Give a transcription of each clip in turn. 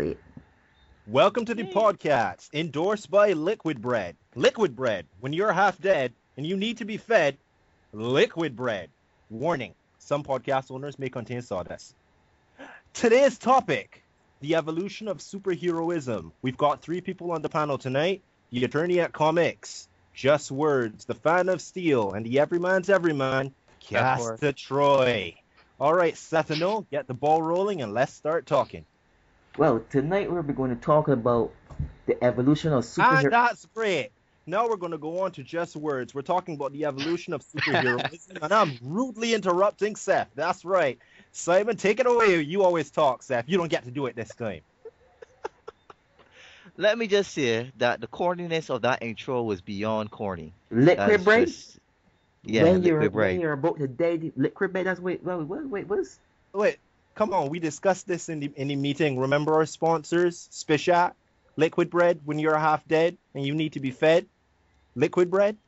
Wait. Welcome to the podcast, endorsed by Liquid Bread. Liquid Bread, when you're half dead and you need to be fed, liquid bread. Warning some podcast owners may contain sawdust. Today's topic the evolution of superheroism. We've got three people on the panel tonight the attorney at comics, Just Words, the fan of steel, and the everyman's everyman, Casta Troy. All right, Satano, get the ball rolling and let's start talking. Well, tonight we're going to talk about the evolution of Ah, superheroes. that's great. Now we're going to go on to just words. We're talking about the evolution of superheroism, and I'm rudely interrupting Seth. That's right. Simon, take it away. You always talk, Seth. You don't get to do it this time. Let me just say that the corniness of that intro was beyond corny. liquid That's bread. just- yeah, when liquid you're when bread. you're about to dead, liquid bread. That's wait, wait, wait, wait. What is? Wait, come on. We discussed this in the in the meeting. Remember our sponsors, Spishat, Liquid Bread. When you're half dead and you need to be fed, Liquid Bread.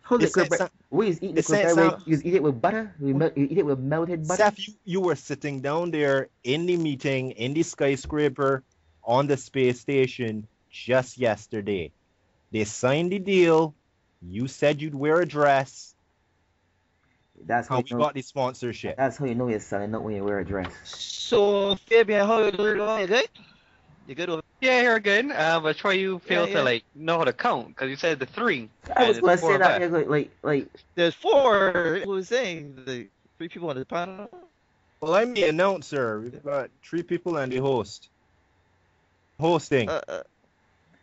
How This liquid bread? some- We eat liquid bread. some- You eat it with butter. You, mel- eat it with melted butter. Seth, you, you were sitting down there in the meeting in the skyscraper on the space station just yesterday. They signed the deal. You said you'd wear a dress. That's how And you we know. got the sponsorship. That's how you know you're selling not when you wear a dress. So, Fabian, how you doing? You good? You good? with- Yeah, you're good. Uh, but Troy, you failed yeah. to like know how to count because you said the three. I was and gonna say that yeah, like like like There's four. Who was saying the three people on the panel? Well, I'm the announcer. We've got three people and the host. Hosting. Uh, uh,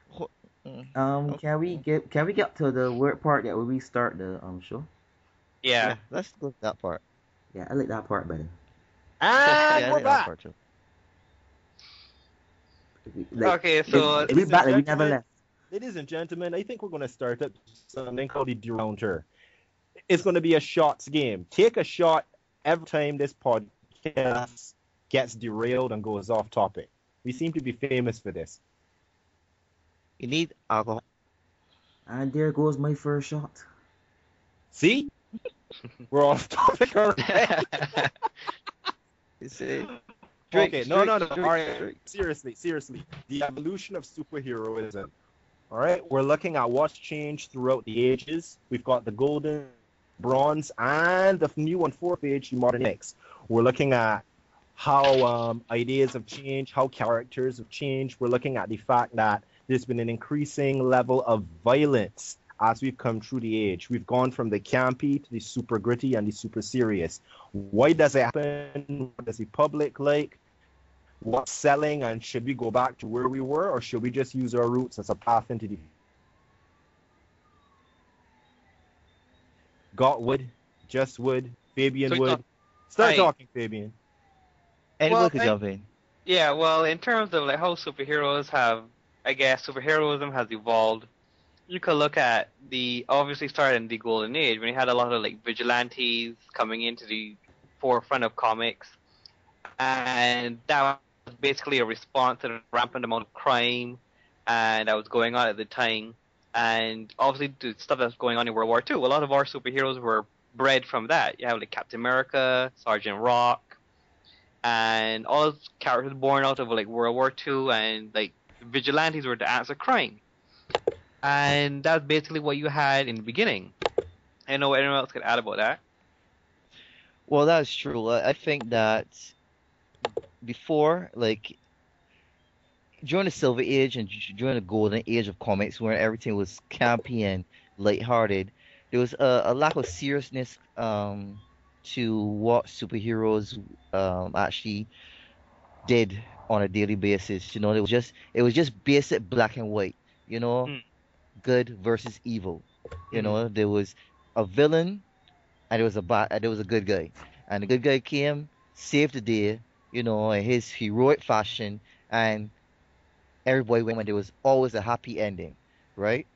ho- mm. um. Okay. Can we get can we get to the word part that we start the um show? Yeah. let's go with that part. Yeah, I like that part better. and ah, yeah, I we're back. part Like, okay, so we ladies and back like we never gentlemen, left. Ladies and gentlemen, I think we're going to start up something called the Derounder. It's going to be a shots game. Take a shot every time this podcast gets derailed and goes off topic. We seem to be famous for this. You need alcohol. And there goes my first shot. See? We're off topic already. You see? okay, no, no, no. drink, All right, drink. seriously, seriously. The evolution of superheroism. All right, we're looking at what's changed throughout the ages. We've got the golden, bronze, and the new one, fourth age, the modern X. We're looking at how um, ideas have changed, how characters have changed. We're looking at the fact that there's been an increasing level of violence as we've come through the age. We've gone from the campy to the super gritty and the super serious. Why does it happen? What does the public like? What's selling? And should we go back to where we were, or should we just use our roots as a path into the Got Wood, Just Wood, Fabian So Wood. talk- Start Aye. talking, Fabian. Anyone Well, could I- jump in. yeah. Well, in terms of like how superheroes have, I guess superheroism has evolved. You could look at the obviously started in the golden age when you had a lot of like vigilantes coming into the forefront of comics, and that was basically a response to the rampant amount of crime and that was going on at the time. And obviously, the stuff that's going on in World War II, a lot of our superheroes were bred from that. You have like Captain America, Sergeant Rock, and all those characters born out of like World War II, and like vigilantes were the answer crime. And that's basically what you had in the beginning. I don't know what anyone else could add about that. Well, that's true. I I think that before, like, during the Silver Age and during the Golden Age of comics, where everything was campy and lighthearted, there was a, a lack of seriousness um, to what superheroes um, actually did on a daily basis. You know, it was just it was just basic black and white. You know, Mm. Good versus evil. You Mhm. know, there was a villain and there was a and there was a good guy, and the good guy came, saved the day, you know, in his heroic fashion, and everybody went. There was always a happy ending, right?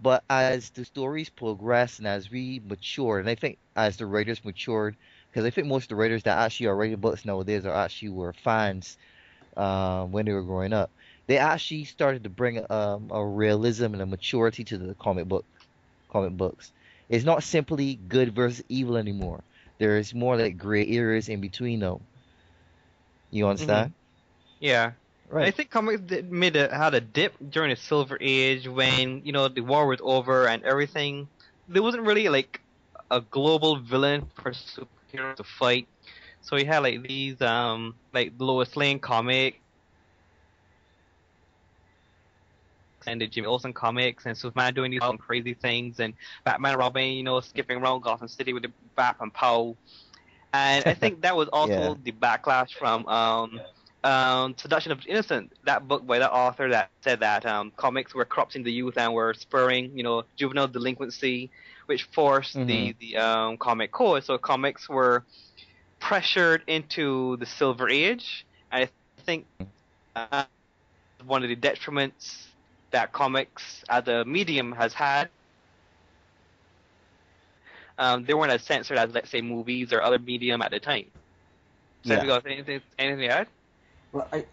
But as the stories progressed and as we matured, and I think as the writers matured, because I think most of the writers that actually are writing books nowadays are actually were fans um, when they were growing up. They actually started to bring um, a realism and a maturity to the comic book, comic books. It's not simply good versus evil anymore. There is more like gray areas in between them. You understand? Yeah. Right. I think comics did, made a, had a dip during the Silver Age when you know the war was over and everything. There wasn't really like a global villain for superheroes to fight. So we had like these um like Lois Lane comic and the Jimmy Olsen comics and Superman doing these all crazy things and Batman and Robin, you know, skipping around Gotham City with the Bat and Pow. And I think that was also Yeah. the backlash from um um, Seduction of Innocent, that book by that author that said that um, comics were corrupting the youth and were spurring, you know, juvenile delinquency, which forced the the um, comic code. So comics were pressured into the Silver Age. And I think uh, one of the detriments that comics as a medium has had. Um, they weren't as censored as, let's say, movies or other medium at the time. So, Yeah. you got anything, anything to add? Well, I,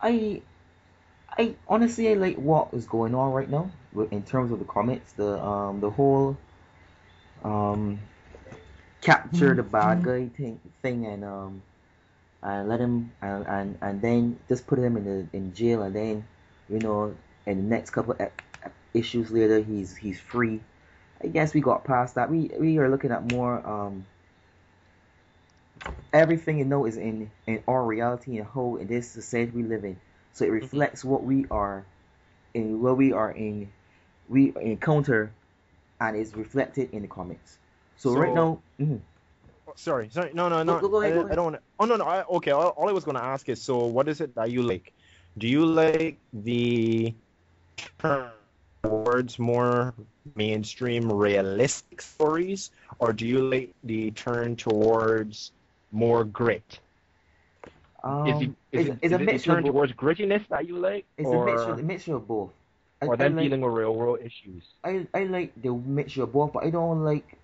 I, I honestly I like what is going on right now in terms of the comics. The um the whole um capture the bad guy thing thing and um and let him and and, and then just put him in the in jail and then you know in the next couple of issues later he's he's free. I guess we got past that. We we are looking at more um everything you know is in in our reality and how in this society we live in. So it reflects what we are in what we are in we encounter and is reflected in the comics. So, right So- now mhm. Sorry, sorry. No, no, no. Go- go ahead, I, go I don't want to. Oh no, no. I, okay. All, all I was going to ask is, so what is it that you like? Do you like the turn towards more mainstream, realistic stories, or do you like the turn towards more grit? um, is it, is it's, it, it's is a it the mixture of turn both. towards grittiness that you like, It's or, a mixture, a mixture of both. I, or I them like, dealing with real world issues? I, I like the mixture of both, but I don't like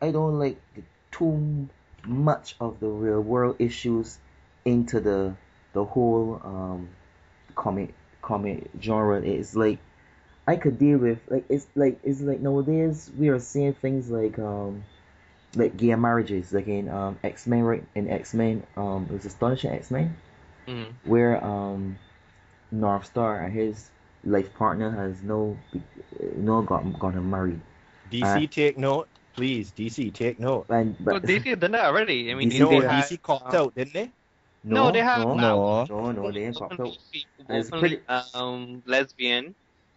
I don't like the too much of the real world issues into the the whole um comic comic genre. is like I could deal with like it's like it's like nowadays we are seeing things like um like gay marriages like in um X Men right in X Men um it was astonishing X Men Mm. where um Northstar and his life partner has no no got gotten married DC, Uh, take note, please. DC, take note. and Well, but DC had done that already. I mean, DC You know, they DC had- DC copped out, didn't they? No, No, they have no, No. no, no, they ain't copped out. It's pretty- um, lesbian.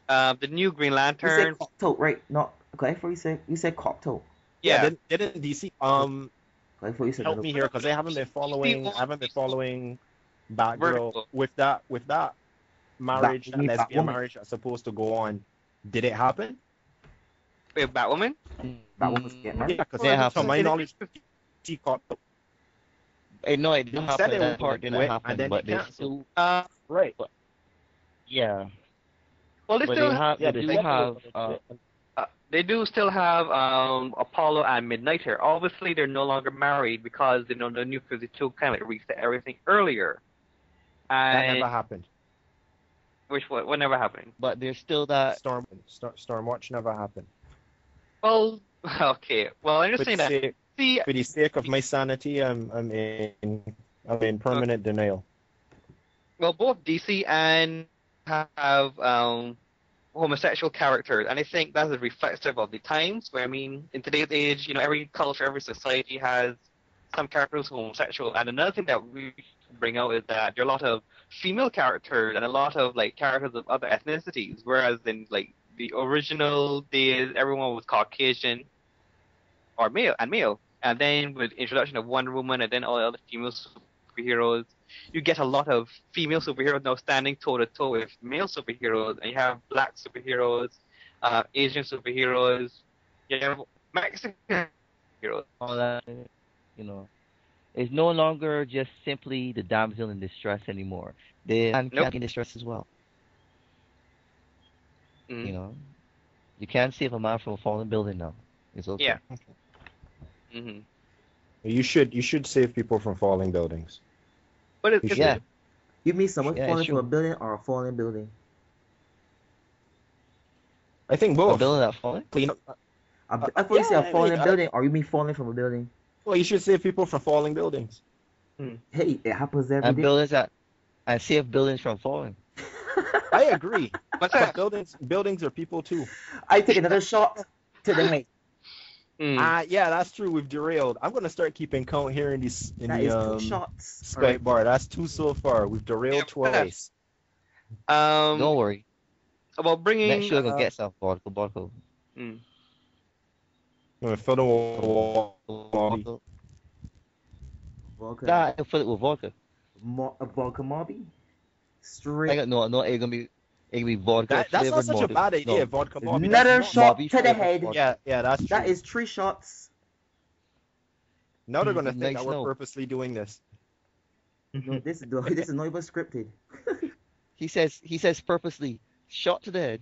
Uh, the new Green You Lantern. said copped out, right? Not. Okay, For you said you said copped out. yeah, Didn't, didn't DC um I thought you said help no. me here because I haven't been following. I haven't been following Batgirl with that with that marriage, you that lesbian Batwoman? marriage that's supposed to go on. Did it happen? Wait, Batwoman. That one was getting married. Yeah, because Yeah, to my knowledge, DC copped out. Eh, no, it didn't They happen. said That part didn't do happen, but they they still, Uh, Right. yeah, well, they but still they have, Yeah, they they still have, uh, do uh, they do still have um Apollo and Midnighter. Obviously, they're no longer married because you know the New Fifty Two kind of like reset everything earlier. That never happened. which what, what never happened? but there's still that. Storm, Star, Stormwatch never happened. Well, okay. Well, I'm just For the, saying that. sake, See, for the sake of my sanity, I'm I'm in I'm in permanent denial. well, both DC and have um, homosexual characters, and I think that's a reflective of the times. Where I mean, in today's age, you know, every culture, every society has some characters who are homosexual. And another thing that we bring out is that there are a lot of female characters and a lot of like characters of other ethnicities, whereas in like the original days, everyone was Caucasian or male and male. And then with introduction of Wonder Woman and then all the other female superheroes, you get a lot of female superheroes now standing toe to toe with male superheroes, and you have black superheroes, uh, Asian superheroes, you have Mexican heroes. all that, you know, it's no longer just simply the damsel in distress anymore. The man Nope. can in distress as well. Mm. You know, you can't save a man from a falling building now. It's okay. Yeah. Hmm You should you should save people from falling buildings. But it, You it's, Yeah. You mean someone Yeah, falling from a building or a falling building? I think both. A both. building that falling. Clean up. I, Uh, I thought you said a falling mean, I- building, or you mean falling from a building? Well, you should save people from falling buildings. Hey, it happens every And day. buildings that and save buildings from falling. I agree. What's But buildings buildings are people too. I take another shot to the head. Mm. Ah, yeah, that's true. We've derailed. I'm gonna start keeping count here in these in That the um, two shots. Skype bar. That's two so far. We've derailed Yeah, twice. Um, Don't worry. about bringing. Next year, I'm uh, gonna get some vodka bottle. mm. I'm gonna fill the wall. Vodka. Vodka, Nah, I fill it with vodka. mo- a vodka mobby. I Straight. got no, no. It's gonna be, it's gonna be vodka That, that's not flavored such a bad idea. No. Vodka Bobby. Another shot Bobby to the head. vodka. Yeah, yeah, that's true. That is three shots. now they're gonna Mm, think nice that we're note. purposely doing this. No, this is this is not even scripted. He says, he says purposely, shot to the head.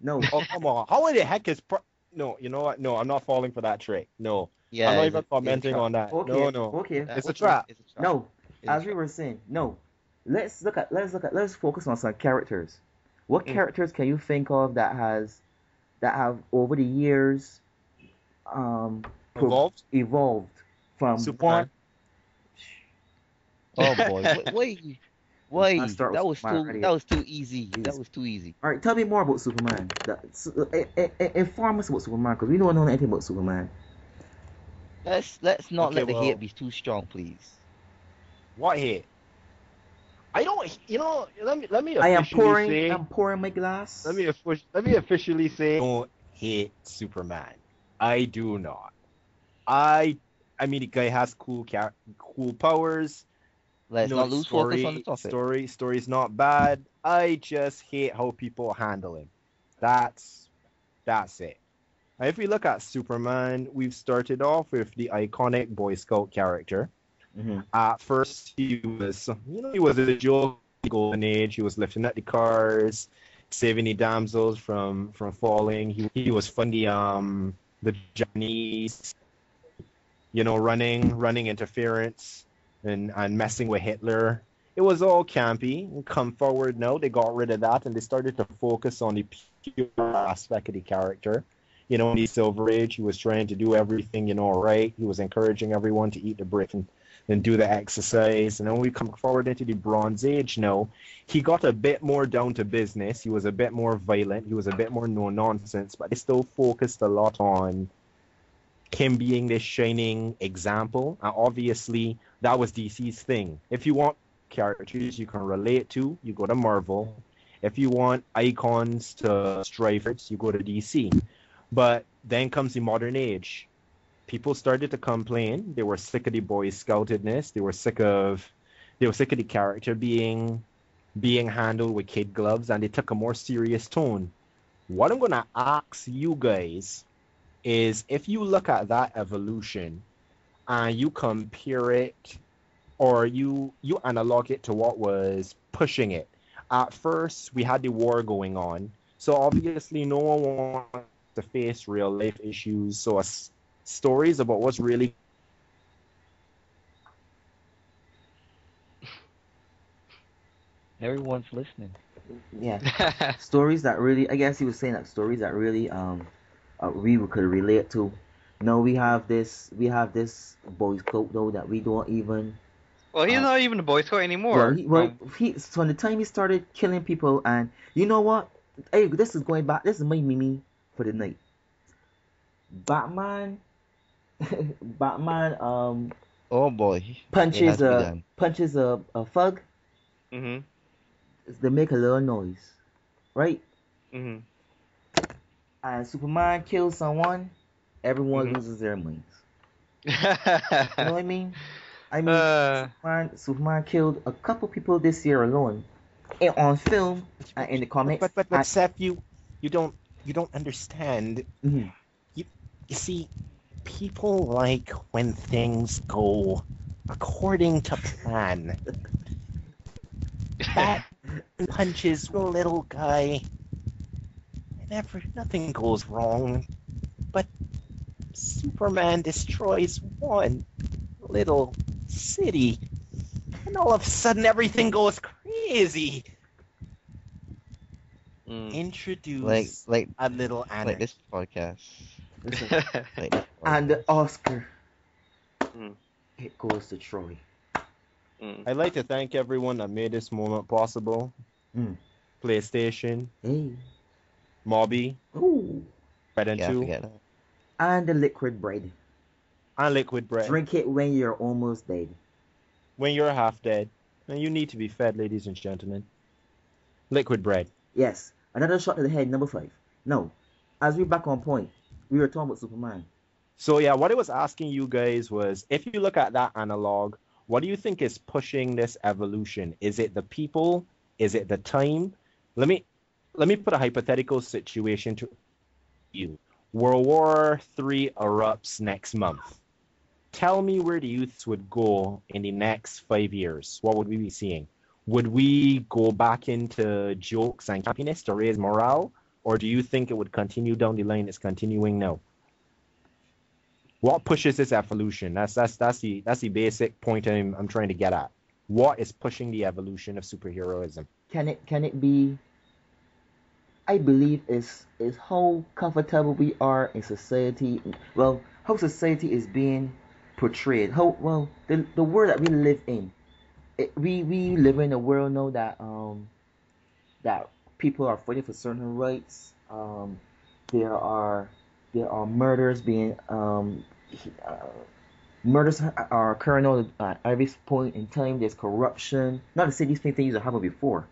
No, Oh come on! How in the heck is? Pro- no, you know what? No, I'm not falling for that trick. No, Yeah. I'm not even a- it's a commenting on that. okay, No, no. okay. It's a okay, trap. It's a trap. No, It's a as we were saying, no. Let's look at let's look at let's focus on some characters. What Mm. characters can you think of that has that have over the years um pro- Evolved. evolved from Superman. Oh boy, wait, wait, wait. That was Superman too, right that was too easy. That was too easy. All right, tell me more about Superman. That, uh, uh, uh, inform us about Superman because we don't know anything about Superman. Let's let's not Okay, let the well- hate be too strong, please. What hate? I don't. You know. Let me let me I am pouring. say. I'm pouring my glass. Let me let me officially say. Don't hate Superman. I do not. I. I mean, the guy has cool char- cool powers. Let's No, not lose story, focus on the topic. Story, story's not bad. I just hate how people handle him. That's that's it. Now, if we look at Superman, we've started off with the iconic Boy Scout character. Mhm. At first, he was, you know, he was a joke golden age. He was lifting up the cars, saving the damsels from from falling. He he was funny. Um, the Japanese, you know, running running interference and and messing with Hitler. It was all campy. Come forward now, they got rid of that and they started to focus on the pure aspect of the character. You know, in the Silver Age, he was trying to do everything, you know, right. He was encouraging everyone to eat the brick and then do the exercise. And then we come forward into the Bronze Age now. He got a bit more down to business. He was a bit more violent. He was a bit more no nonsense, but they still focused a lot on him being this shining example. And obviously, that was DC's thing. If you want characters you can relate to, you go to Marvel. If you want icons to strive for, you go to DC. But then comes the modern age. People started to complain. They were sick of the boy scoutedness. They were sick of they were sick of the character being being handled with kid gloves and they took a more serious tone. What I'm gonna ask you guys is if you look at that evolution and you compare it or you you analog it to what was pushing it. At first, we had the war going on, so obviously no one wants to face real life issues. So s- stories about what's really Everyone's listening. Yeah. stories that really I guess he was saying that stories that really um uh, we could relate to. No, we have this we have this boys cloak though that we don't even well, he's Uh, not even a Boy Scout anymore. well, he, well Um, he so from the time he started killing people and you know what? Hey, this is going back this is my mimi for the night. Batman Batman um Oh boy. Punches a done. punches a, a thug mhm. they make a little noise. Right? Mhm. And Superman kills someone, everyone Mhm. loses their minds. You know what I mean? I mean, uh, Superman, Superman killed a couple people this year alone, and on film and in the comics. but but but and- Seth, you you don't you don't understand. Mhm. You You see, people like when things go according to plan. Bat punches the little guy. Never, nothing goes wrong. But Superman destroys one little city, and all of a sudden everything goes crazy. mm. Introduce Like like a little like this podcast. Listen, Like and the Oscar, Mm. it goes to Troy. Mm. I'd like to thank everyone that made this moment possible. Mm. PlayStation, Hey. Mobby, Ooh. Red and Yeah, Two. And the liquid bread. and Liquid Bread. Drink it when you're almost dead. When you're half dead, and you need to be fed, ladies and gentlemen. Liquid Bread. Yes. Another shot to the head, number five. No. As we're back on point, we were talking about Superman. So yeah, what I was asking you guys was, if you look at that analog, what do you think is pushing this evolution? Is it the people? Is it the time? Let me let me put a hypothetical situation to you. World War Three erupts next month. Tell me where the youths would go in the next five years. What would we be seeing? Would we go back into jokes and happiness to raise morale, or do you think it would continue down the line it's continuing now? What pushes this evolution? That's that's that's the that's the basic point I'm I'm trying to get at. What is pushing the evolution of superheroism? Can it can it be I believe is is how comfortable we are in society well how society is being portrayed. How well the the world that we live in. It, we we live in a world now that um that people are fighting for certain rights. Um, there are there are murders being um, uh, murders are occurring at every point in time. There's corruption. Not to say these things used to happen before,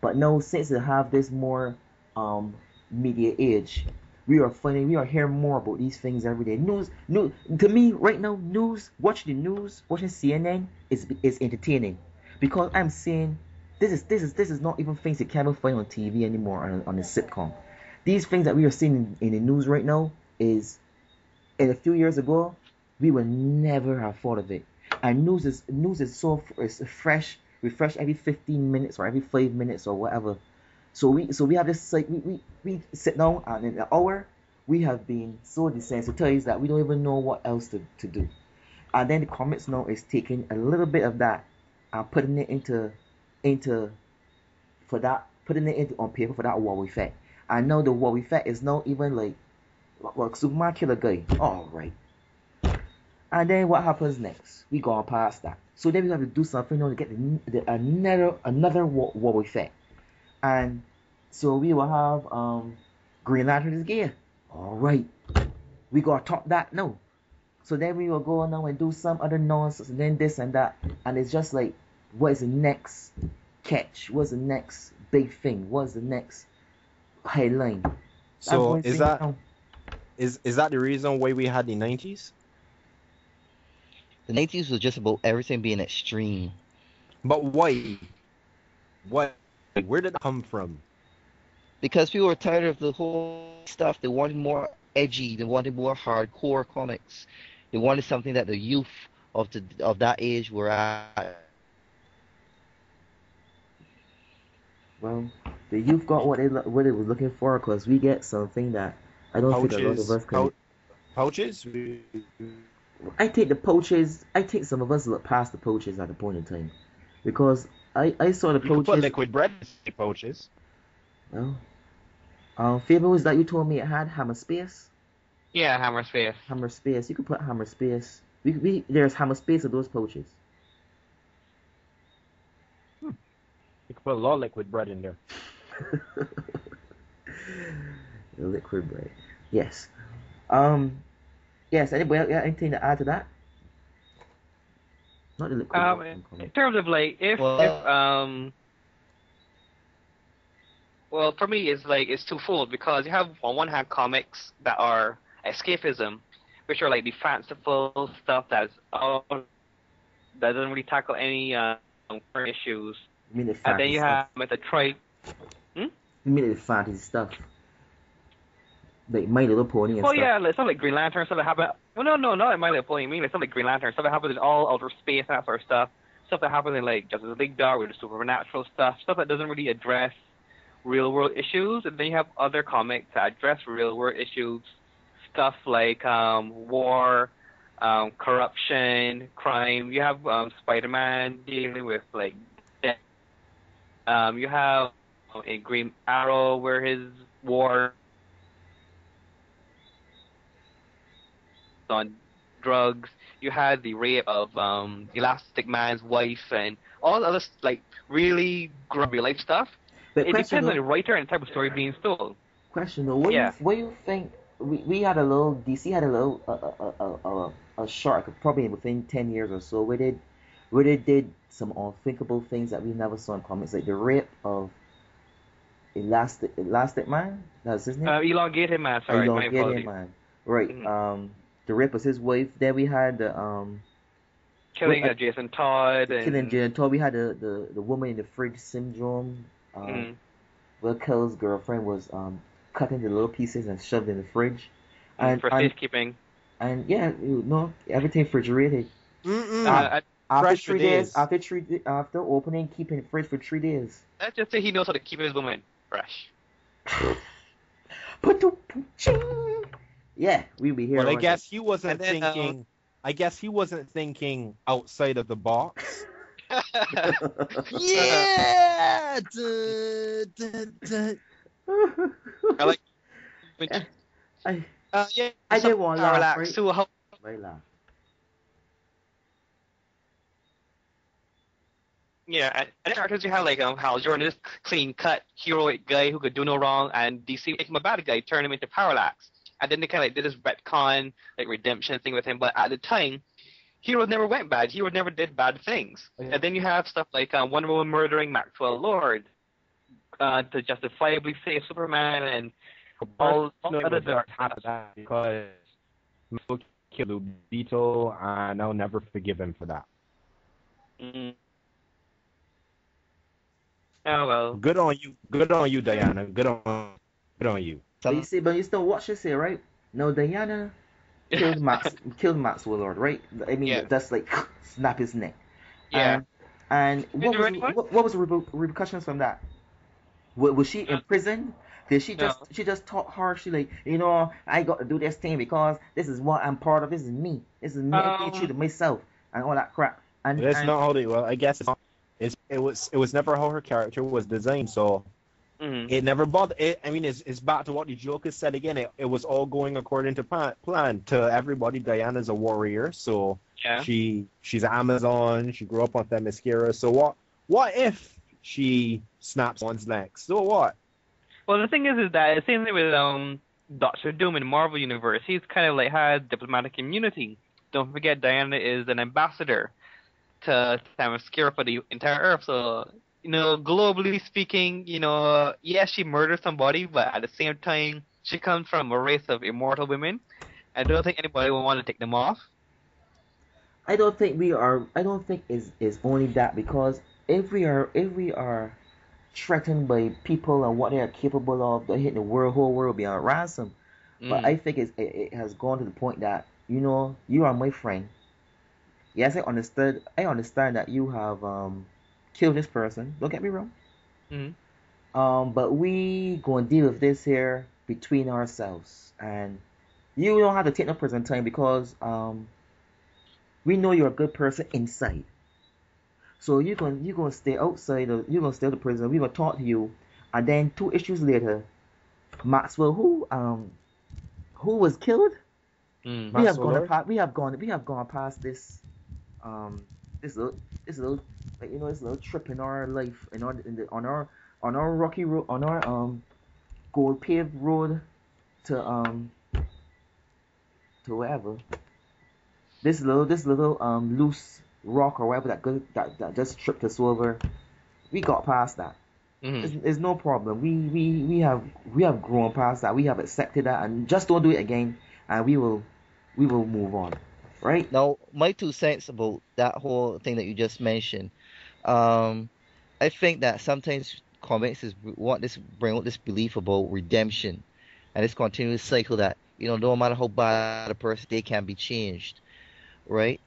but no, since they have this more um, media age, we are finding we are hearing more about these things every day. News, news to me right now, news watching the news, watching CNN is is entertaining because I'm seeing this is this is this is not even things that be find on TV anymore on, on a sitcom. These things that we are seeing in, in the news right now is, in a few years ago, we would never have thought of it. And news is news is so is fresh, refresh every 15 minutes or every five minutes or whatever. So we so we have this like we, we, we sit down and in an hour we have been so desensitized that we don't even know what else to, to do. And then the comics now is taking a little bit of that and putting it into into for that putting it into on paper for that wow effect. And now the wow effect is not even like well Superman kill a guy. Alright. And then what happens next? We gone past that. So then we have to do something now to get the, the another another wow effect. And so we will have um Green is gay. Alright. We gotta top that now. So then we will go now and do some other nonsense and then this and that. And it's just like what is the next catch? What's the next big thing? What's the next headline? That's So is saying that now. is is that the reason why we had the nineties? The 90s was just about everything being extreme. But why? What? Where did it come from? Because people were tired of the whole stuff. They wanted more edgy. They wanted more hardcore comics. They wanted something that the youth of the of that age were at. Well, the youth got what they lo- what they was looking for because we get something that I don't think a lot Pouches, of us can. pou- pouches. I take the poaches. I think some of us look past the poaches at the point in time, because I I saw the You could put liquid bread in pouches. Well, um, Faber was that you told me it had hammer space. Yeah, Hammer Space. Hammer space. You could put hammer space. We, we there's hammer space of those pouches. You could put a lot of liquid bread in there. liquid bread. Yes. Um. Yes. Anybody else got anything to add to that? Not the liquid Um, bread. in, in terms of like if Well- if um well for me it's like it's twofold because you have on one hand comics that are escapism, which are like the fanciful stuff that's all that doesn't really tackle any um current issues. I mean the And then you stuff. have the tri You mean the fantasy stuff. Like My Little Pony and Well, stuff. yeah, like stuff like Green Lantern, stuff that happen. Well, no, no, not in My Little Pony. I mean, like stuff like Green Lantern, stuff that happens in all outer space, and that sort of stuff. Stuff that happens in like Justice League Dark with the supernatural stuff. Stuff that doesn't really address real world issues. And then you have other comics that address real world issues. Stuff like um, war, um, corruption, crime. You have um, Spider Man dealing with like. Um, you have a Green Arrow where his war on drugs. You had the rape of um, Elastic Man's wife and all the other like really grubby life stuff. But it depends on the writer and type of story being told. question though, what Yeah. do you what do you think? We, we had a little DC had a little a a, a, a, a shark probably within ten years or so where they where they did some unthinkable things that we never saw in comics like the rape of Elastic Elastic Man that's his name Uh, elongated man, sorry, Elongated apologies. Man right Mhm. um the rape was his wife then we had the um Killing Well, uh, Jason Todd and killing Jay and Todd we had the, the the woman in the fridge syndrome um Mm. Will Kell's girlfriend was um cut into little pieces and shoved in the fridge and for and, safekeeping. and yeah you know everything refrigerated Mm-mm. Uh, I- after Fresh for three days. days. after three after opening keeping the fridge for three days let's just say he knows how to keep his woman fresh. Put the yeah we'll be here Well, I on guess he wasn't And then, uh, thinking. I guess he wasn't thinking outside of the box. Yeah. Dun, dun, dun. I like. I Uh, yeah, I did want to laugh, parallax right? too. How, Very laugh. Yeah, and, and characters you have like um, Hal Jordan, this clean cut heroic guy who could do no wrong, and DC make him a bad guy, turn him into Parallax, and then they kind of like did this retcon like redemption thing with him. But at the time, heroes never went bad. Heroes never did bad things. Yeah. And then you have stuff like uh, Wonder Woman murdering Maxwell Lord uh, to justifiably save Superman and all, all no, other other dark stuff. that because killed Blue Beetle, and I'll never forgive him for that. Mm. Oh well. Good on you. Good on you, Diana. Good on. Good on you. But you see, but you still watch this here, right? No, Diana killed Max, killed Maxwell Lord, right? I mean, Yeah. that's like snap his neck. Yeah. And, and what was what, what was the reper- repercussions from that? Was, was she in prison? Did she just No. she just talk harshly like you know I got to do this thing because this is what I'm part of. This is me. This is me. I Um, being true to myself and all that crap. And, That's and not how they. Well, I guess it's, it's it was it was never how her character was designed. So Mhm. it never bothered. It, I mean, it's, it's back to what the Joker said again. It, it was all going according to plan. plan. To everybody, Diana's a warrior, so Yeah. she she's Amazon. She grew up on Themyscira. So what what if she snaps one's neck? So what? Well, the thing is, is that the same thing with um Doctor Doom in Marvel universe. He's kind of like had diplomatic immunity. Don't forget, Diana is an ambassador to Themyscira for the entire Earth. So you know, globally speaking, you know, yes, she murdered somebody, but at the same time, she comes from a race of immortal women. I don't think anybody will want to take them off. I don't think we are. I don't think is is only that because if we are if we are threatened by people and what they are capable of, they're hitting the world whole world beyond ransom. But Mm. I think it's, it, it has gone to the point that you know you are my friend. Yes, I understood. I understand that you have um killed this person. Don't get me wrong. Mhm. Um, but we gonna deal with this here between ourselves, and you don't have to take no prison time because um we know you're a good person inside. So you gonna you gonna stay outside. Of, you gonna stay at the prison. We gonna talk to you, and then two issues later, Maxwell, who um who was killed, Mm. we have gone Lord? past, we have gone we have gone past this um this little this little like you know this little trip in our life in our in the, on our on our rocky road on our um gold paved road to um to wherever. This little this little um loose rock or whatever that go, that that just tripped us over we got past that. Mhm. it's, it's no problem. We we we have we have grown past that. We have accepted that and just don't do it again and we will we will move on right Now, my two cents about that whole thing that you just mentioned, um, I think that sometimes comics is want this bring out this belief about redemption, and this continuous cycle that you know no matter how bad a person they can be changed, right?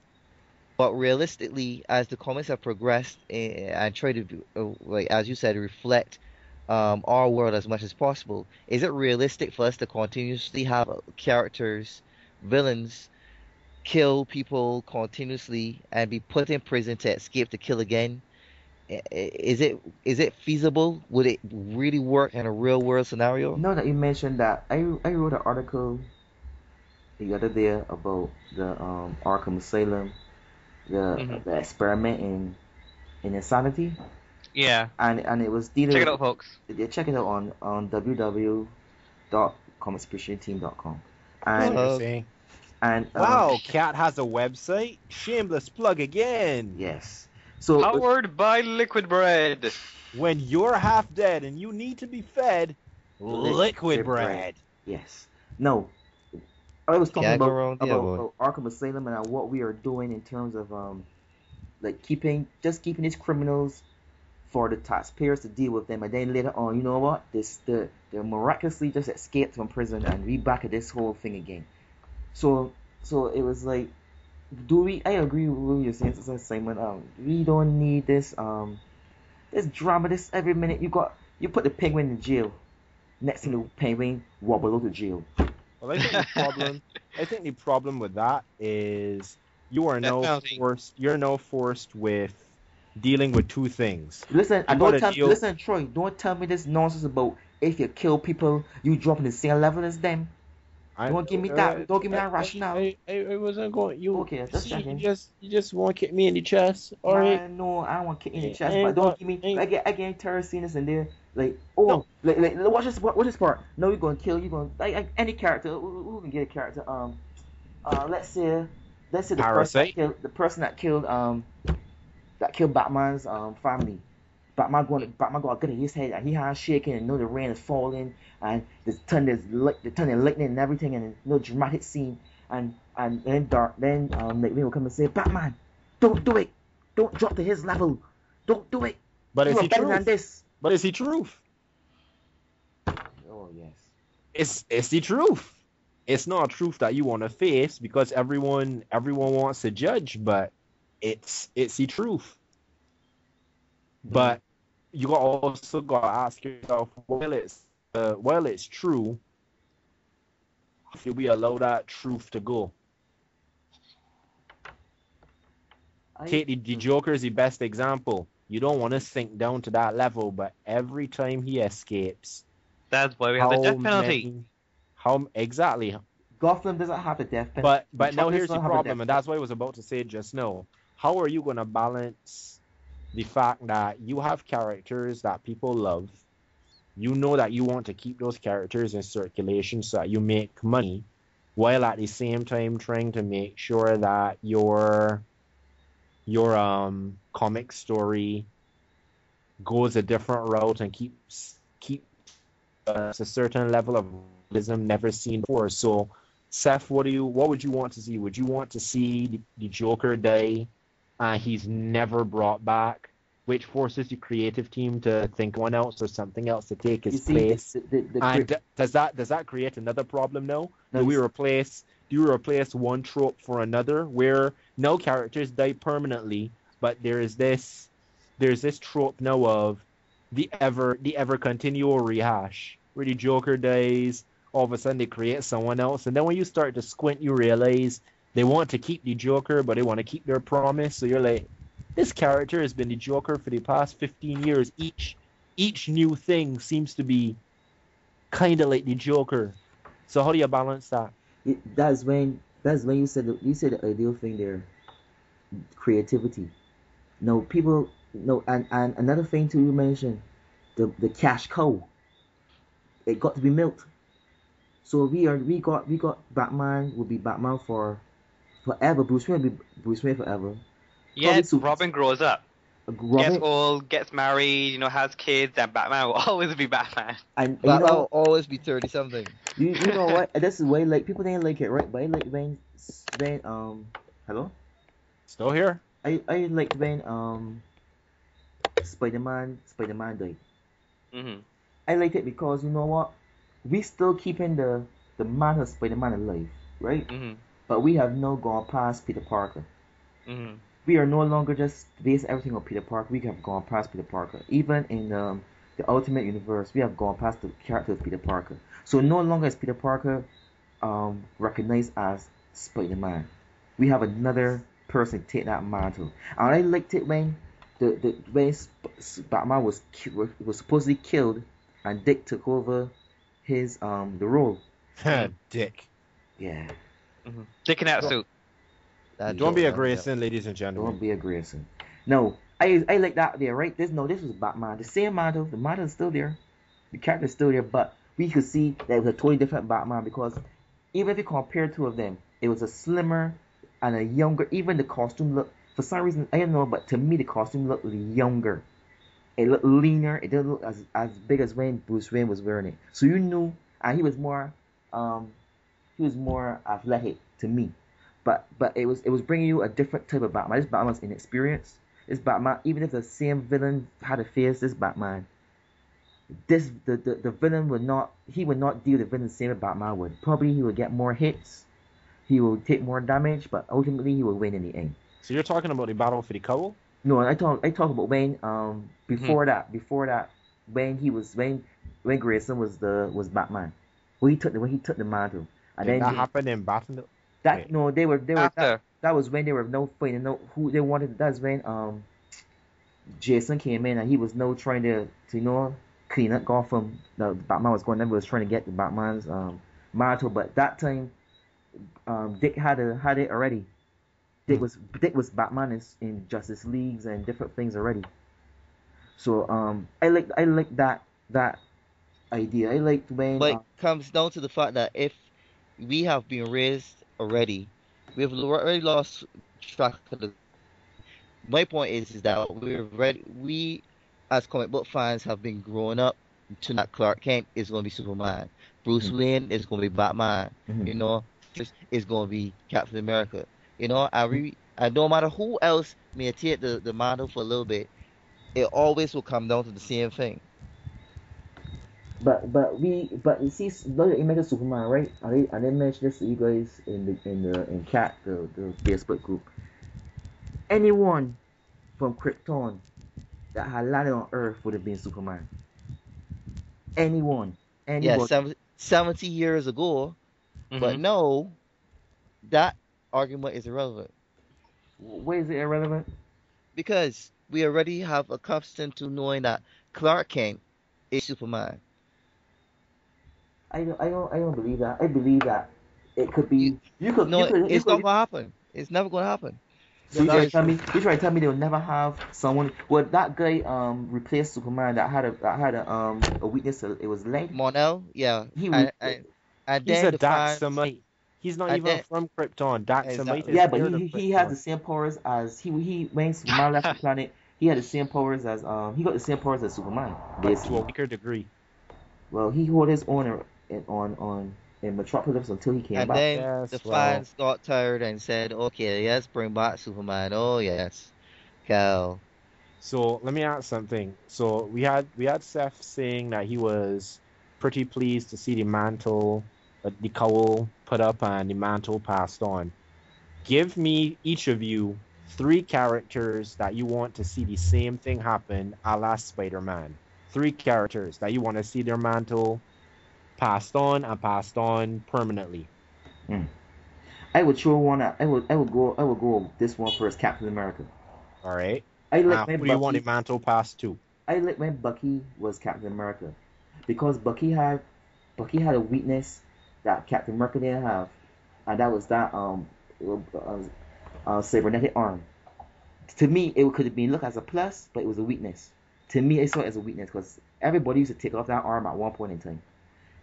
But realistically, as the comics have progressed eh, and try to, uh, like as you said, reflect um, our world as much as possible, is it realistic for us to continuously have characters, villains? Kill people continuously and be put in prison to escape to kill again I- i- is it is it feasible would it really work in a real world scenario now that you mentioned that i i wrote an article the other day about the um, Arkham Asylum, the Mhm. the experiment in in insanity, Yeah. and and it was dealing. Check it out, folks. Yeah, check it out on on www.comicsappreciationteam.com. And Interesting. And um, Wow, Cat has a website. Shameless plug again. yes. So Powered by Liquid Bread. When you're half dead and you need to be fed, liquid Liquid bread. bread. yes. No. I was talking Can't about, wrong with about, other about Arkham Asylum and what we are doing in terms of um like keeping just keeping these criminals for the taxpayers to deal with them and then later on you know what this the they miraculously just escaped from prison and we back at this whole thing again so so it was like do we i agree with what you're saying Sister simon um we don't need this um this drama this every minute you got you put the penguin in jail next thing the penguin wobble out of jail Well, I think the problem, I think the problem with that is you are no forced. You're now forced with dealing with two things. listen I don't tell deal- listen troy don't tell me this nonsense about if you kill people you drop in the same level as them I, Don't give me that- don't give me that rationale. I, I, I wasn't going. You Okay, just see, you just you just want to kick me in the chest. All right. I know I don't want to kick you in the chest, but don't got- give me. ain't- I get I get terrorist in there. Like oh, No. like, like watch this watch this part. No, you're gonna kill. You're gonna like, like any character. Who, who can get a character? Um, uh, let's say let's say the person that killed the person that killed um that killed Batman's um family. Batman going Batman going to get his head and he has shaking and you know the rain is falling and the thunder, the thunder lightning and everything and you know dramatic scene and and then dark then um Nightwing will come and say Batman don't do it don't drop to his level don't do it but you is he better than truth? this But is he truth? oh yes It's it's the truth. It's not a truth that you want to face because everyone everyone wants to judge, but it's it's the truth. But you got also got to ask yourself, well, it's uh, while it's true, should we allow that truth to go? I, Take the, the Joker is the best example. You don't want to sink down to that level, but every time he escapes, That's why we have the death penalty. many- how exactly? Gotham doesn't have the death penalty But but now here's the a problem, and that's what I was about to say just now. How are you gonna balance the fact that you have characters that people love? You know that you want to keep those characters in circulation so that you make money, while at the same time trying to make sure that your your um comic story goes a different route and keeps keep uh, a certain level of realism never seen before. So Seth, what do you what would you want to see? Would you want to see the, the Joker die and he's never brought back, which forces the creative team to think one else or something else to take his see place? the, the, the, and does that does that create another problem now? No, do we you- replace do you replace one trope for another where no characters die permanently, but there is this there's this trope now of the ever the ever continual rehash where the Joker dies, all of a sudden they create someone else, and then when you start to squint, you realize they want to keep the Joker, but they want to keep their promise. So you're like, this character has been the Joker for the past 15 years. Each each new thing seems to be kind of like the Joker. So how do you balance that? it, that's when that's when you said the, you said the ideal thing there creativity no people no and and another thing too you mentioned the the cash cow it got to be milked so we are we got we got batman will be batman for forever bruce wayne will be bruce wayne forever Yet Super- Robin grows up, gets old, gets married, you know, has kids, and Batman will always be Batman. and you know I'll always be thirty something. you, you know what this is way like people didn't like it right but i like when when um hello Still here? I I like when um Spider Man Spider Man died. hmm I like it because you know what? We still keeping the the man of Spider Man alive, right? hmm But we have now gone past Peter Parker. hmm We are no longer just base everything on Peter Parker. We have gone past Peter Parker. Even in um, the Ultimate Universe, we have gone past the character of Peter Parker. So no longer is Peter Parker um, recognized as Spider Man. We have another person take that mantle. And I liked it when the, the when Batman was ki- was supposedly killed, and Dick took over his um the role. Dick. Yeah. Taking out Well, suit. That Don't be joke, a that Grayson, ladies and gentlemen. Don't be a Grayson. No, I I like that there, right? This no, this was Batman. The same model, the model is still there, the character is still there, but we could see that it was a totally different Batman because even if you compare two of them, it was a slimmer and a younger. Even the costume looked for some reason I don't know, but to me the costume looked younger. It looked leaner. It didn't look as as big as when Bruce Wayne was wearing it. So you knew, and he was more um he was more athletic to me. But but it was it was bringing you a different type of Batman. This Batman was inexperienced. This Batman, even if the same villain had to face this Batman, this the, the, the villain would not he would not deal the villain the same as Batman would. Probably he would get more hits, he will take more damage, but ultimately he will win in the end. So you're talking about the battle for the cowl? No, I talk I talk about when um before that before that when he was when when Grayson was the was Batman when he took the when he took the mantle and Did then that he- happen in Battle? that wait. no they were they were that, After. that was when they were no fighting no who they wanted that's when um Jason came in and he was no trying to to you know clean up Gotham the Batman was going everybody was trying to get the Batman's um mantle but that time um Dick had a, had it already Dick was Dick was Batman in, in Justice Leagues and different things already so um I like I like that that idea I liked when But uh, it comes down to the fact that if we have been raised already, we have already lost track of the. My point is, is that we're ready. We, as comic book fans, have been growing up to that Clark Kent is going to be Superman, Bruce Mhm. Wayne is going to be Batman, mhm. you know, is going to be Captain America, you know. And we, and no matter who else may take the the mantle for a little bit, it always will come down to the same thing. But but we but you see look at Image Superman, right? I did I didn't mention this to you guys in the in the in cat the, the Facebook group. Anyone from Krypton that had landed on Earth would have been Superman. Anyone. Anyone. seven, 70 years ago, but Mhm. no, that argument is irrelevant Why is it irrelevant? because we already have accustomed to knowing that Clark Kent is Superman. I don't I don't I don't believe that. I believe that it could be you could No, you could, it's could, not gonna happen. It's never gonna happen. So you trying to tell me you trying to tell me they'll never have someone well that guy um replaced Superman that had a that had a um a weakness it was leg. Mon-El, yeah, He and, re- and, and He's then a the Daxamite. He's not And even then- from Krypton. Daxamite Exactly. Yeah, but he, he he has the same powers as he he when Superman left the planet. He had the same powers as um he got the same powers as Superman But to a weaker degree. Well, he hold his own in, on on in Metropolis until he came And back. then Yes, the well. fans got tired and said, "Okay, yes, bring back Superman. Oh yes, Cal." So let me ask something. So we had we had Seth saying that he was pretty pleased to see the mantle, uh, the cowl put up and the mantle passed on. Give me each of you three characters that you want to see the same thing happen, a la Spider-Man. Three characters that you want to see their mantle passed on and passed on permanently. I would sure wanna I would I would go I would go this one first, Captain America. All right. I Uh, like who my do you want mantle passed to? I like when Bucky was Captain America because Bucky had Bucky had a weakness that Captain America didn't have, and that was that um uh, uh, cybernetic arm. To me, it could have been looked as a plus, but it was a weakness. To me, I saw it as a weakness because everybody used to take off that arm at one point in time,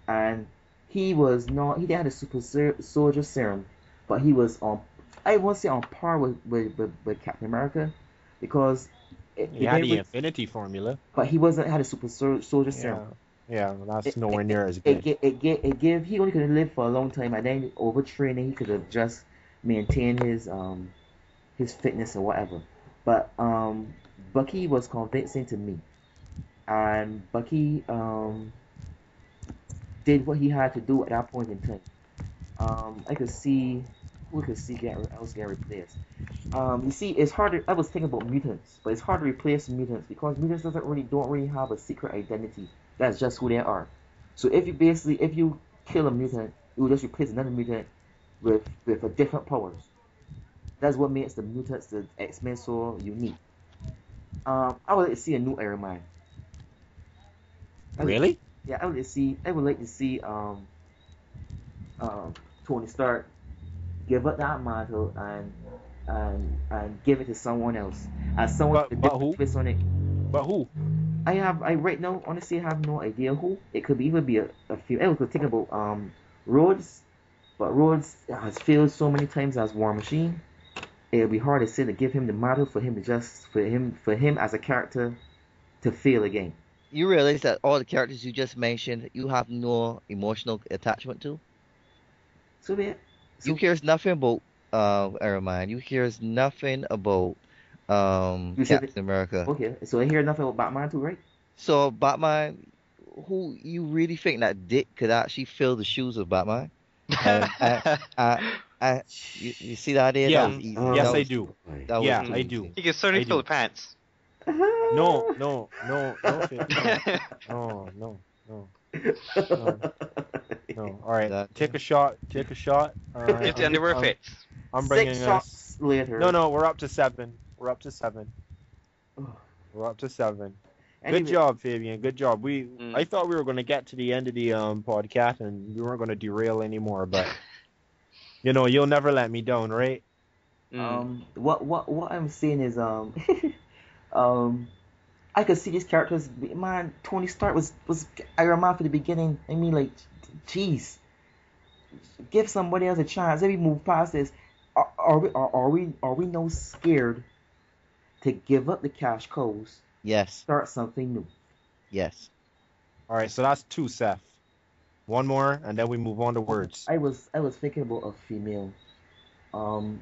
and he was not. He didn't have the super ser- soldier serum, but he was on. I won't say on par with with, with, with Captain America, because it, He it had the re- Infinity Formula. but he wasn't had a super sol- soldier Yeah, serum. yeah, that's It- nowhere it- near as good. get it get it give he only could live for a long time and then overtraining he could have just maintained his um his fitness or whatever. But um Bucky was convincing to me. And Bucky um did what he had to do at that point in time. Um I could see who could see get else get replaced. Um, you see, it's harder. I was thinking about mutants, but it's hard to replace mutants because mutants doesn't really don't really have a secret identity. That's just who they are. So if you basically if you kill a mutant, you will just replace another mutant with with a different powers. That's what makes the mutants the X Men so unique. Um, I would like to see a new Iron Man. Really? Yeah, I would like to see. I would like to see um, um, Tony Stark give up that mantle and and and give it to someone else. As someone But- but who? twist on it. But who? I have I right now honestly have no idea who. It could be even be a, a few I was thinking about um Rhodes, but Rhodes has failed so many times as War Machine. It'll be hard to say to give him the model for him to just for him for him as a character to fail again. You realize that all the characters you just mentioned, you have no emotional attachment to. So yeah. So, You cares nothing about uh Iron Man. You cares nothing about um You said Captain America. okay, so I hear nothing about Batman too, right? So Batman, who you really think that Dick could actually fill the shoes of Batman? Uh, uh, uh, uh, you, you see that idea? Yeah. That was easy. Yes, That I do. that was Yeah, too I do. he can certainly fill the pants. No, no, no, no, no, no, no, no, no. All right, That- take a shot. Take a shot. All right, if the I'm- underwear I'm- fits. I'm bringing Six us. shots later. No, no, we're up to seven. We're up to seven. We're up to seven. Anyway, Good job, Fabian. Good job. We Mm. I thought we were going to get to the end of the um podcast and we weren't going to derail anymore, but you know, you'll never let me down, right? Mm. Um, what what what I'm saying is um, um, I could see these characters. Man, Tony Stark was was Iron Man from the beginning. I mean, like, jeez, give somebody else a chance. Let me move past this. Are, are we are, are we are we no scared to give up the cash cows, Yes, start something new? yes. All right, so that's two, Seth. One more, and then we move on to words. I was I was thinking about a female. Um,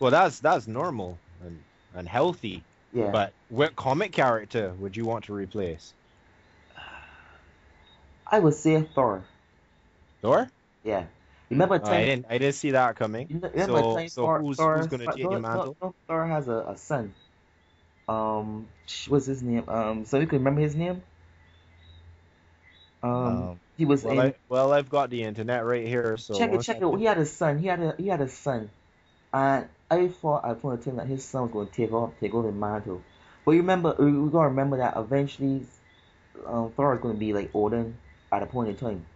Well, that's that's normal and and healthy. Yeah. But what comic character would you want to replace? I would say Thor. Thor? Yeah. Remember Oh, I didn't I didn't see that coming. Remember So time so Thor, who's Thor, who's gonna Thor, take Thor, mantle? Thor, Thor has a, a son. Um, what's his name? Um, so you can remember his name? Um, Um, he was Well, in. I, well, I've got the internet right here, so check it, check it. He had a son. He had a he had a son, and I thought at point of time that his son was going to take off, take over the mantle. But you remember, we we gotta remember that eventually, um, Thor is going to be like Odin at a point in time.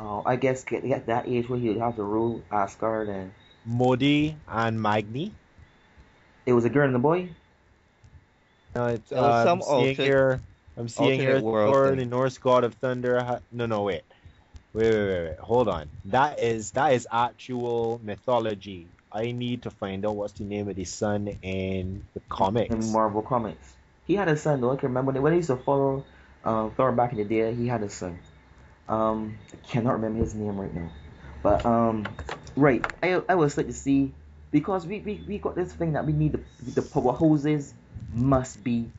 Uh, I guess get at that age where he would have to rule Asgard, and Modi and Magni. it was a girl and a boy. Uh, it's, There was uh, some I'm seeing alternate- here. I'm seeing here Thor, the Norse god of thunder. No, no, wait, wait, wait, wait, wait. Hold on. That is that is actual mythology. I need to find out what's the name of the son in the comics. in Marvel Comics. He had a son though. I can remember when I used to follow um, Thor back in the day. He had a son. Um, I cannot remember his name right now. But um, right, I I was like to see because we, we, we got this thing that we need the the powerhouses must be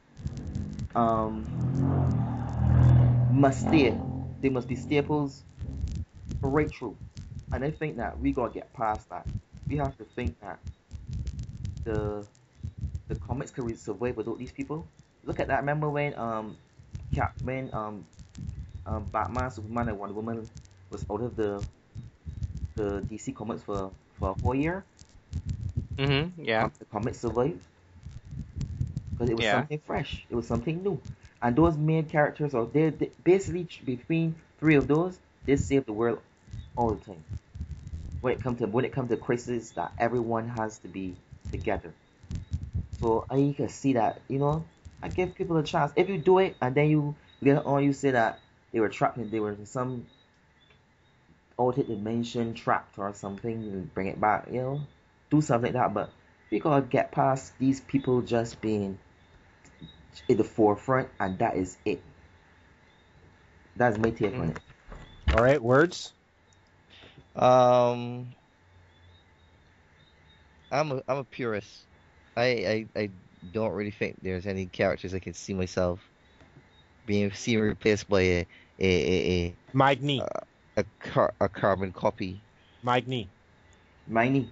um must stay. They must be staples right through. And I think that we gotta get past that. We have to think that the the comics could survive without these people. Look at that. Remember when um Cap when um um Batman, Superman, and Wonder Woman was out of the the DC comics for for a whole year. Mm-hmm. Yeah. The comics survived because it was Yeah. something fresh. It was something new, and those main characters are they- basically between three of those they save the world all the time. When it comes to when it comes to crisis, that everyone has to be together. So I can see that you know I give people a chance. If you do it and then you later on you say that they were trapped and they were in some altered dimension trapped or something and bring it back, you know, do something like that. But we gotta get past these people just being in the forefront and that is it. That's my take on mm. it. All right, words. Um, I'm a I'm a purist. I I, I don't really think there's any characters I can see myself being seen replaced by a a a, Magni. a, a, car, a carbon copy. Magni. Miney.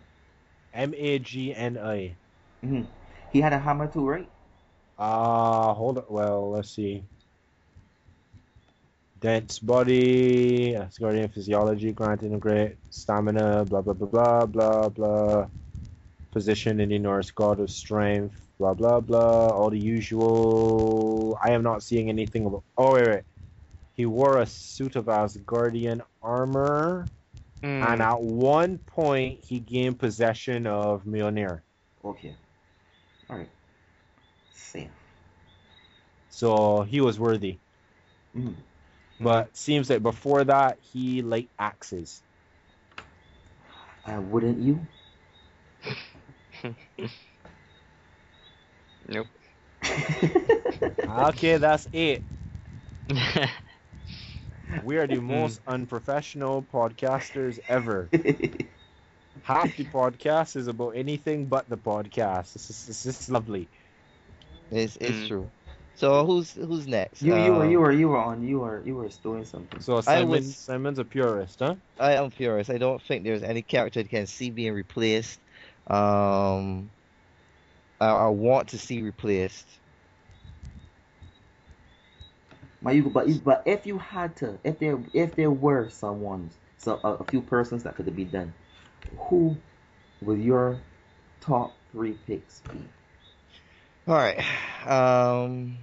M A G N I. hmm He had a hammer too, right? Uh, hold it. Well, let's see. Dense body, Asgardian physiology, granted great stamina, blah blah blah blah blah blah. Position in the Norse god of strength, blah blah blah. All the usual. I am not seeing anything about. Oh wait wait. He wore a suit of Asgardian armor. Hmm. and at one point he gained possession of Mjolnir. Okay. All right. Safe. So he was worthy. Mm. But seems like before that he liked axes. Uh, wouldn't you? Nope. Okay, that's it. We are the most unprofessional podcasters ever. Half the podcast is about anything but the podcast. This is, this is lovely. It's it's Mm. true. So who's who's next? you you were Um, you were you were on you were you were doing something. So I Simon, was- Simon's a purist, huh? I am purist. I don't think there's any character that can see being replaced. Um, I, I want to see replaced. But you but you, but if you had to if there if there were someone so a, a few persons that could be done, who would your top three picks be? All right. Um,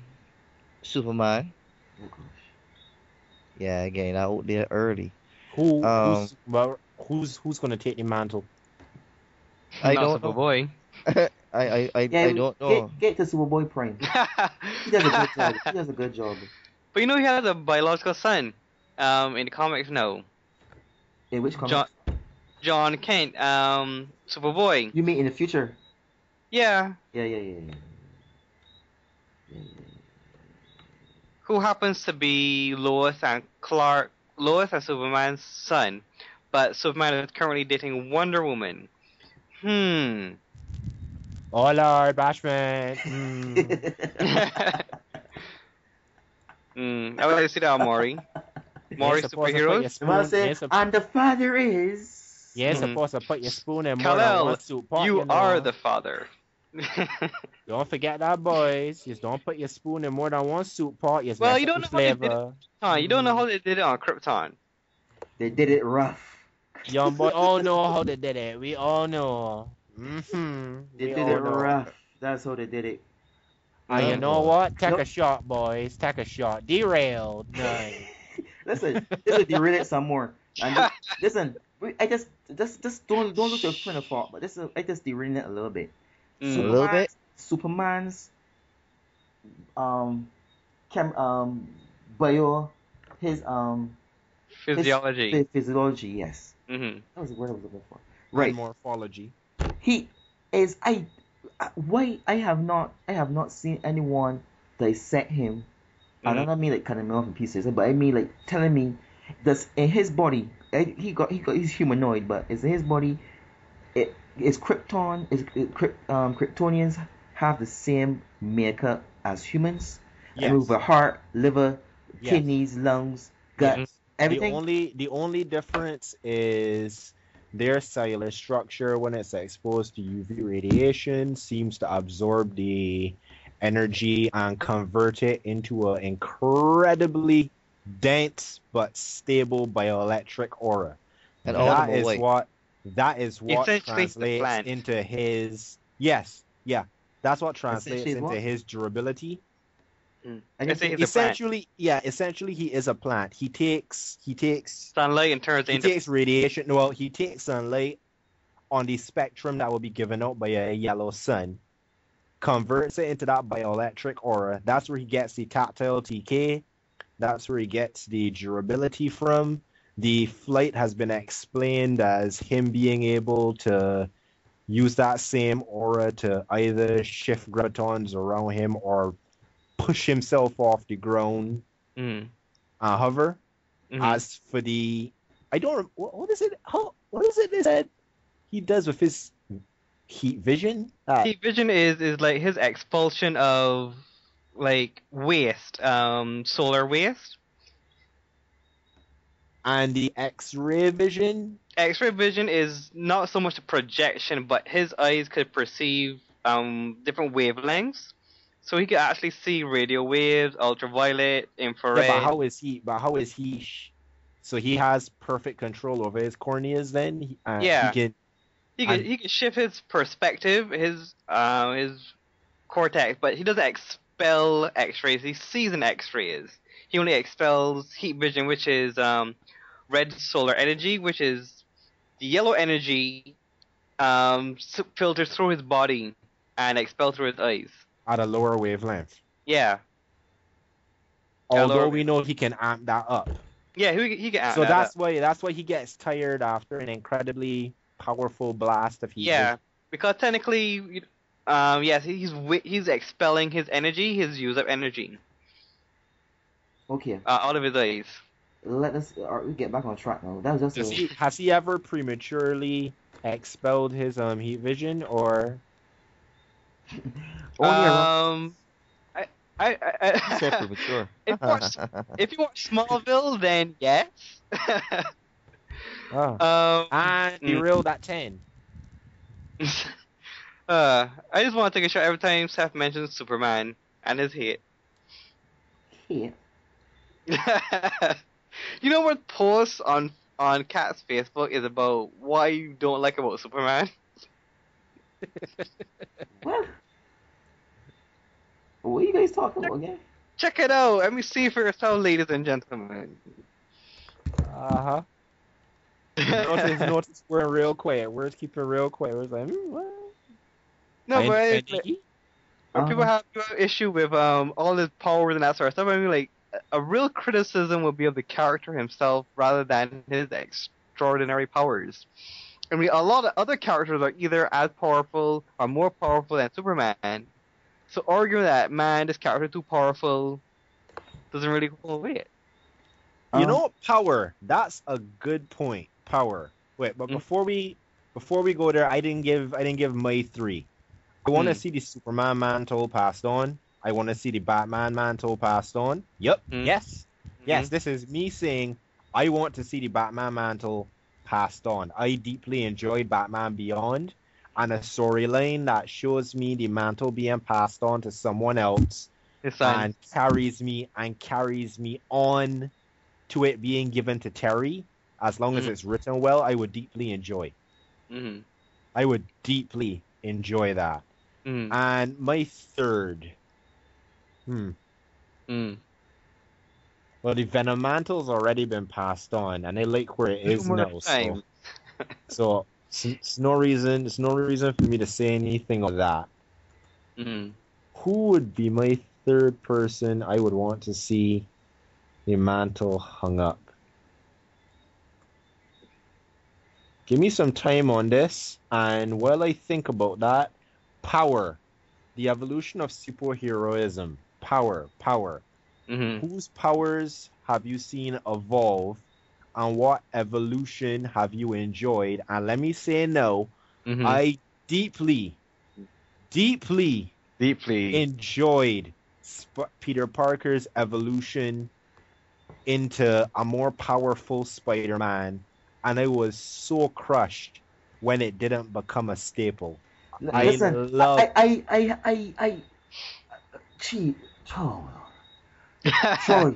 Superman. Oh. Yeah, again, out there early. Who Um, who's well who's who's gonna take the mantle? I Not don't know. Superboy. I I I, Yeah, I don't know. Get, get to Superboy Prime. He does a good job. He does a good job. But you know he has a biological son. Um, in the comics, no. In which comic? John, John Kent. Um, Superboy. You mean in the future? Yeah. Yeah, yeah, yeah, yeah. Yeah, yeah. Who happens to be Lois and Clark? Lois and Superman's son, but Superman is currently dating Wonder Woman. Hmm. Oh Lord, Bashman. Mm. Hmm. I would like to see that on Maury. Maury You're supposed to put your superheroes. The man spoon- said, you're and the father is. you're Mhm. supposed to put your spoon in more than one soup pot. You know. are the father. Don't forget that, boys. Just don't put your spoon in more than one soup pot. Just Well, you don't the know how they did flavor. huh, you don't know how they did it on Krypton. They did it rough. Young boy, all know how they did it. We all know. Mm-hmm. They we did it know. rough. That's how they did it. And you know what? Take Nope. a shot, boys. Take a shot. Derailed. Nice. Listen, this will derail it some more. And li- listen, I just just just don't don't look your a friend of fault, but this is I just derail it a little bit. Mm. A little bit? Superman's um chem um bio his um Physiology. his physiology, yes. hmm That was the word I was looking for. Right. Morphology. he is I I- why I have not I have not seen anyone dissect him. I Mhm. don't mean like cutting him off in pieces, but I mean like telling me that in his body I, he got he got he's humanoid, but it's in his body. It is Krypton is it, um Kryptonians have the same makeup as humans. I mean, with a heart, liver, Yes. kidneys, lungs, guts, Mhm. everything. The only the only difference is their cellular structure when it's exposed to UV radiation seems to absorb the energy and convert it into an incredibly dense but stable bioelectric aura. And that ultimately, what that is what Essentially, the translates into his yes, yeah. That's what translates into what? his durability. I guess It's He's a essentially, yeah, essentially he is a plant. He takes he takes Sunlight and turns he into takes radiation. Well, he takes sunlight on the spectrum that will be given out by a yellow sun, converts it into that bioelectric aura. That's where he gets the tactile TK. That's where he gets the durability from. The flight has been explained as him being able to use that same aura to either shift gravitons around him or push himself off the ground Mhm. and hover. Mhm. As for the, I don't. What, what is it? How? What is it they said he does with his heat vision? Uh, Heat vision is is like his expulsion of like waste, um, solar waste. And the X-ray vision. X-ray vision is not so much a projection, but his eyes could perceive um different wavelengths, so he could actually see radio waves, ultraviolet, infrared. Yeah, but how is he? But how is he? sh- So he has perfect control over his corneas. Then, He- uh, Yeah. He can, He could And- he could shift his perspective, his uh, his cortex, but he doesn't expel X-rays. He sees an X-rays. He only expels heat vision, which is um, red solar energy, which is the yellow energy um filters through his body and expels through his eyes. At a lower wavelength. Yeah, Although lower we know he can amp that up. yeah, he he can. so that's why that's why he gets tired after an incredibly powerful blast of heat. yeah, because technically, um, yes, he's he's expelling his energy, his use of energy Okay, uh, out of his eyes. let us uh, get back on track now. That was just Does a, he, has he ever prematurely expelled his um heat vision or um, I I I, He said I premature. if you watch if you watch Smallville, then yes. oh. um, and mm. derailed at ten? uh, I just want to take a shot every time Seth mentions Superman and his hate. Here. you know what posts on on Cat's Facebook is about why you don't like about Superman? What? What are you guys talking about again? Check it out. Let me see for yourself, ladies and gentlemen. Uh huh. notice, notice we're real quiet. We're keeping real quiet. We're like, hmm, what? no, And- but and it's when people Uh-huh. have an issue with um all his powers and that sort of stuff, I mean, like a- real criticism would be of the character himself rather than his extraordinary powers. I mean, a lot of other characters are either as powerful or more powerful than Superman. So arguing that man, this character is too powerful, doesn't really hold weight. You Um, know? Power. That's a good point. Power. Wait, but Mm. before we before we go there, I didn't give I didn't give my three. I want to Mm. see the Superman mantle passed on. I want to see the Batman mantle passed on. Yep. Mm. Yes. Yes. Mhm. This is me saying I want to see the Batman mantle passed on. I deeply enjoyed Batman Beyond, and a storyline that shows me the mantle being passed on to someone else and carries me and carries me on to it being given to Terry. As long as Mhm. it's written well, I would deeply enjoy. hmm I would deeply enjoy that. hmm And my third, hmm, hmm well, the Venom mantle's already been passed on, and I like where it is now. So, so it's, no reason, it's no reason for me to say anything of that. hmm Who would be my third person I would want to see the mantle hung up? Give me some time on this, and while I think about that, power, the evolution of superheroism, power, power. hmm Whose powers have you seen evolve, and what evolution have you enjoyed? And let me say no, hmm I deeply, deeply Deeply. enjoyed Sp- Peter Parker's evolution into a more powerful Spider-Man, and I was so crushed when it didn't become a staple. L- I Listen, love- I, I, I, I, I, gee, oh, Troy,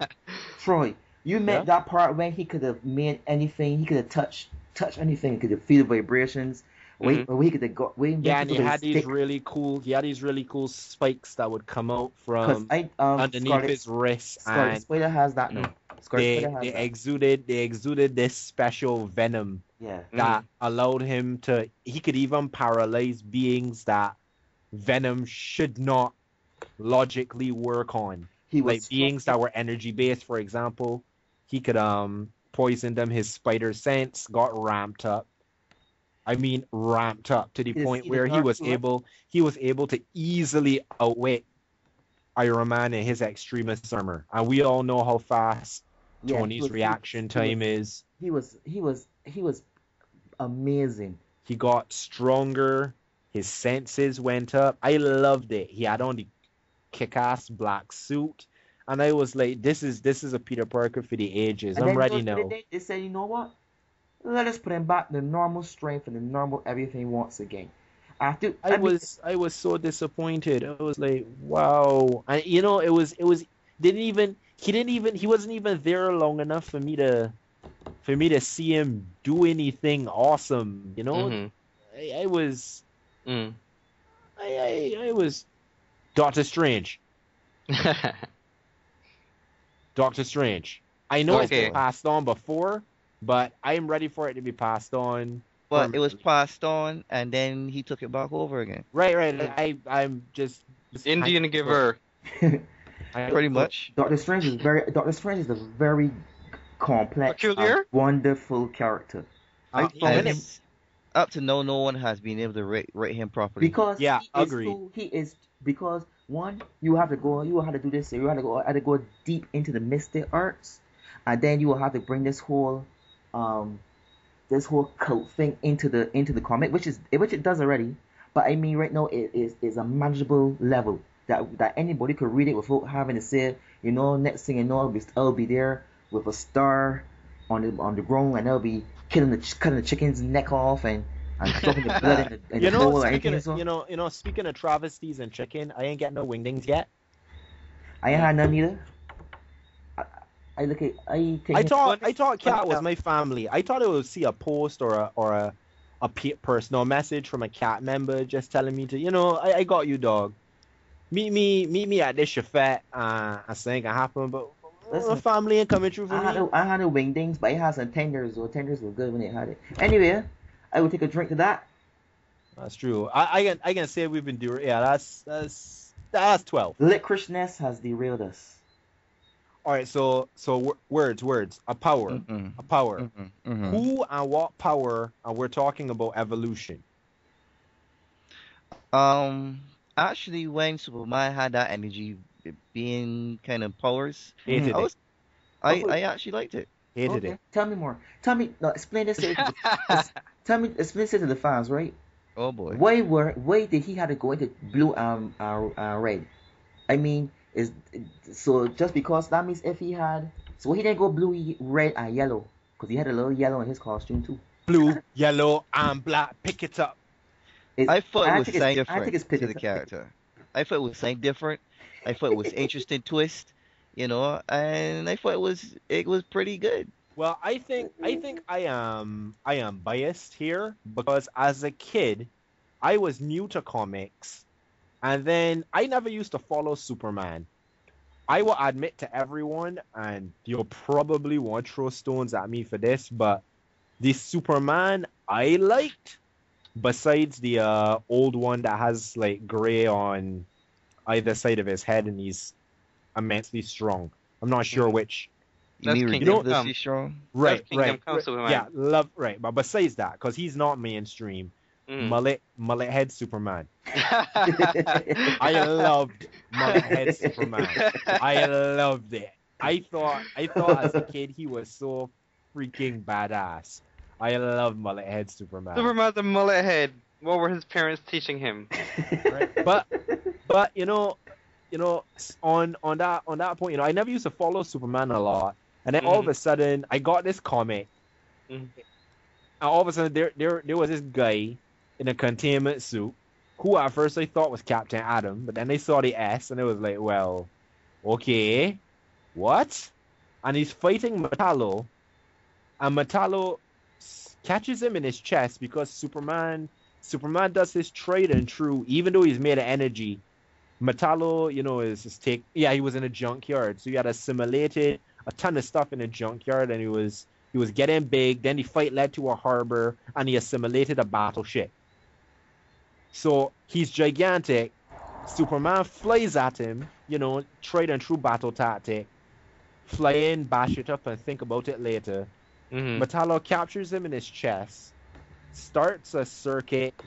Troy, you meant Yeah? that part when he could have made anything, he could have touched, touched anything, he could have feel the vibrations. Wait, where he could have got, wait, Yeah, and he had these really cool. He had these really cool spikes that would come out from I, um, underneath Scarlet, his wrist, Scarlet and Spider has that now. They, has they that. exuded they exuded this special venom yeah. that allowed him to he could even paralyze beings that venom should not logically work on He was like beings that were energy based for example he could um poison them his spider sense got ramped up i mean ramped up to the His- point he where he was able he was able to easily outwit iron man in his extremis armor and we all know how fast yeah, tony's was- he- reaction he was- time is He was, he was, he was amazing. He got stronger. His senses went up. I loved it. He had on the kick-ass black suit, and I was like, "This is this is a Peter Parker for the ages. And I'm ready now." what They, they said, you know what? Let us put him back the normal strength and the normal everything once again. After I mean, was I was so disappointed. I was like, "Wow!" And you know, it was it was didn't even he didn't even he wasn't even there long enough for me to for me to see him do anything awesome. You know, Mhm. I, I was Mm. I, I I was Doctor Strange. Doctor Strange. I know it's Okay. been passed on before, but I am ready for it to be passed on but it was passed on, and then he took it back over again. right, right. I I'm just, just Indian I- giver. I- Pretty much. Doctor Strange is very Doctor Strange is a very complex, Peculiar? and wonderful character. Uh, I I thought found when him- Up to now, no one has been able to rate, rate him properly. Because Yeah, he is agreed. so- he is because one, you have to go, you have to do this, you have to go, have to go deep into the mystic arts, and then you will have to bring this whole, um, this whole cult thing into the into the comic, which is which it does already. But I mean, right now it is is a manageable level that that anybody could read it without having to say, you know, next thing you know, I'll be, I'll be there with a star on the on the ground, and I'll be killing the cutting the chicken's neck off and and dropping the blood in the, in You the know, bowl or speaking anything. of, So you know, you know, speaking of travesties and chicken, I ain't got no wingdings yet. I ain't had none either. I, I look at I take I it- thought I thought cat was my family. I thought I would see a post or a or a a pe- personal message from a cat member just telling me to, you know, I, I got you, dog. Meet me, meet me at this chafet. Uh, I think can happen, but Listen, the family ain't coming through for I had me. no, I had no wingdings, but it has some tenders. Or tenders were good when they had it. Anyway, I would take a drink to that. That's true. I, I can I can say we've been doing. Yeah, that's that's that's twelve. Licoriceness has derailed us. All right, so so w- words, words, a power, Mm-mm, a power. mm-mm, mm-mm. Who and what power? And we're talking about evolution. Um, actually, when Superman had that energy being kind of powers, Hated I it. I, Oh. I actually liked it. Hated okay, it. tell me more. Tell me. No, explain this. To, tell me. Explain this to the fans, right? Oh boy. Why were why did he have to go into blue um uh, uh red? I mean, is so just because that means if he had so he didn't go blue, red, and yellow because he had a little yellow in his costume too. Blue, yellow, and black. Pick it up. It's- I thought I it was think it's- something I different think it's to the it- character. I thought it was something different. I thought it was interesting twist, you know, and I thought it was it was pretty good. Well, I think I think I am I am biased here because as a kid, I was new to comics, and then I never used to follow Superman. I will admit to everyone, and you'll probably want to throw stones at me for this, but the Superman I liked, besides the uh, old one that has like gray on either side of his head and he's immensely strong. I'm not sure which. You That's mean Kingdom ridiculously Come. strong? Right, Kingdom right, Come right. Superman. Yeah, love right. But besides that, because he's not mainstream, Mm. mullet mullet head Superman. I loved mullet head Superman. I loved it. I thought I thought as a kid he was so freaking badass. I love mullet head Superman. Superman's a mullet head. What were his parents teaching him? Right. But but you know, you know, on on that on that point, you know, I never used to follow Superman a lot, and then all of a sudden, I got this comic, Mhm. and all of a sudden, there there there was this guy in a containment suit, who at first I thought was Captain Atom, but then they saw the S, and it was like, well, okay, what? And he's fighting Metallo, and Metallo catches him in his chest because Superman Superman does his trade and true, even though he's made of energy. Metallo, you know, is his take. Yeah, he was in a junkyard, so he had assimilated a ton of stuff in a junkyard, and he was he was getting big. Then the fight led to a harbor, and he assimilated a battleship. So he's gigantic. Superman flies at him, you know, trade and true battle tactic. Fly in, bash it up, and think about it later. Mhm. Metallo captures him in his chest, starts a circuit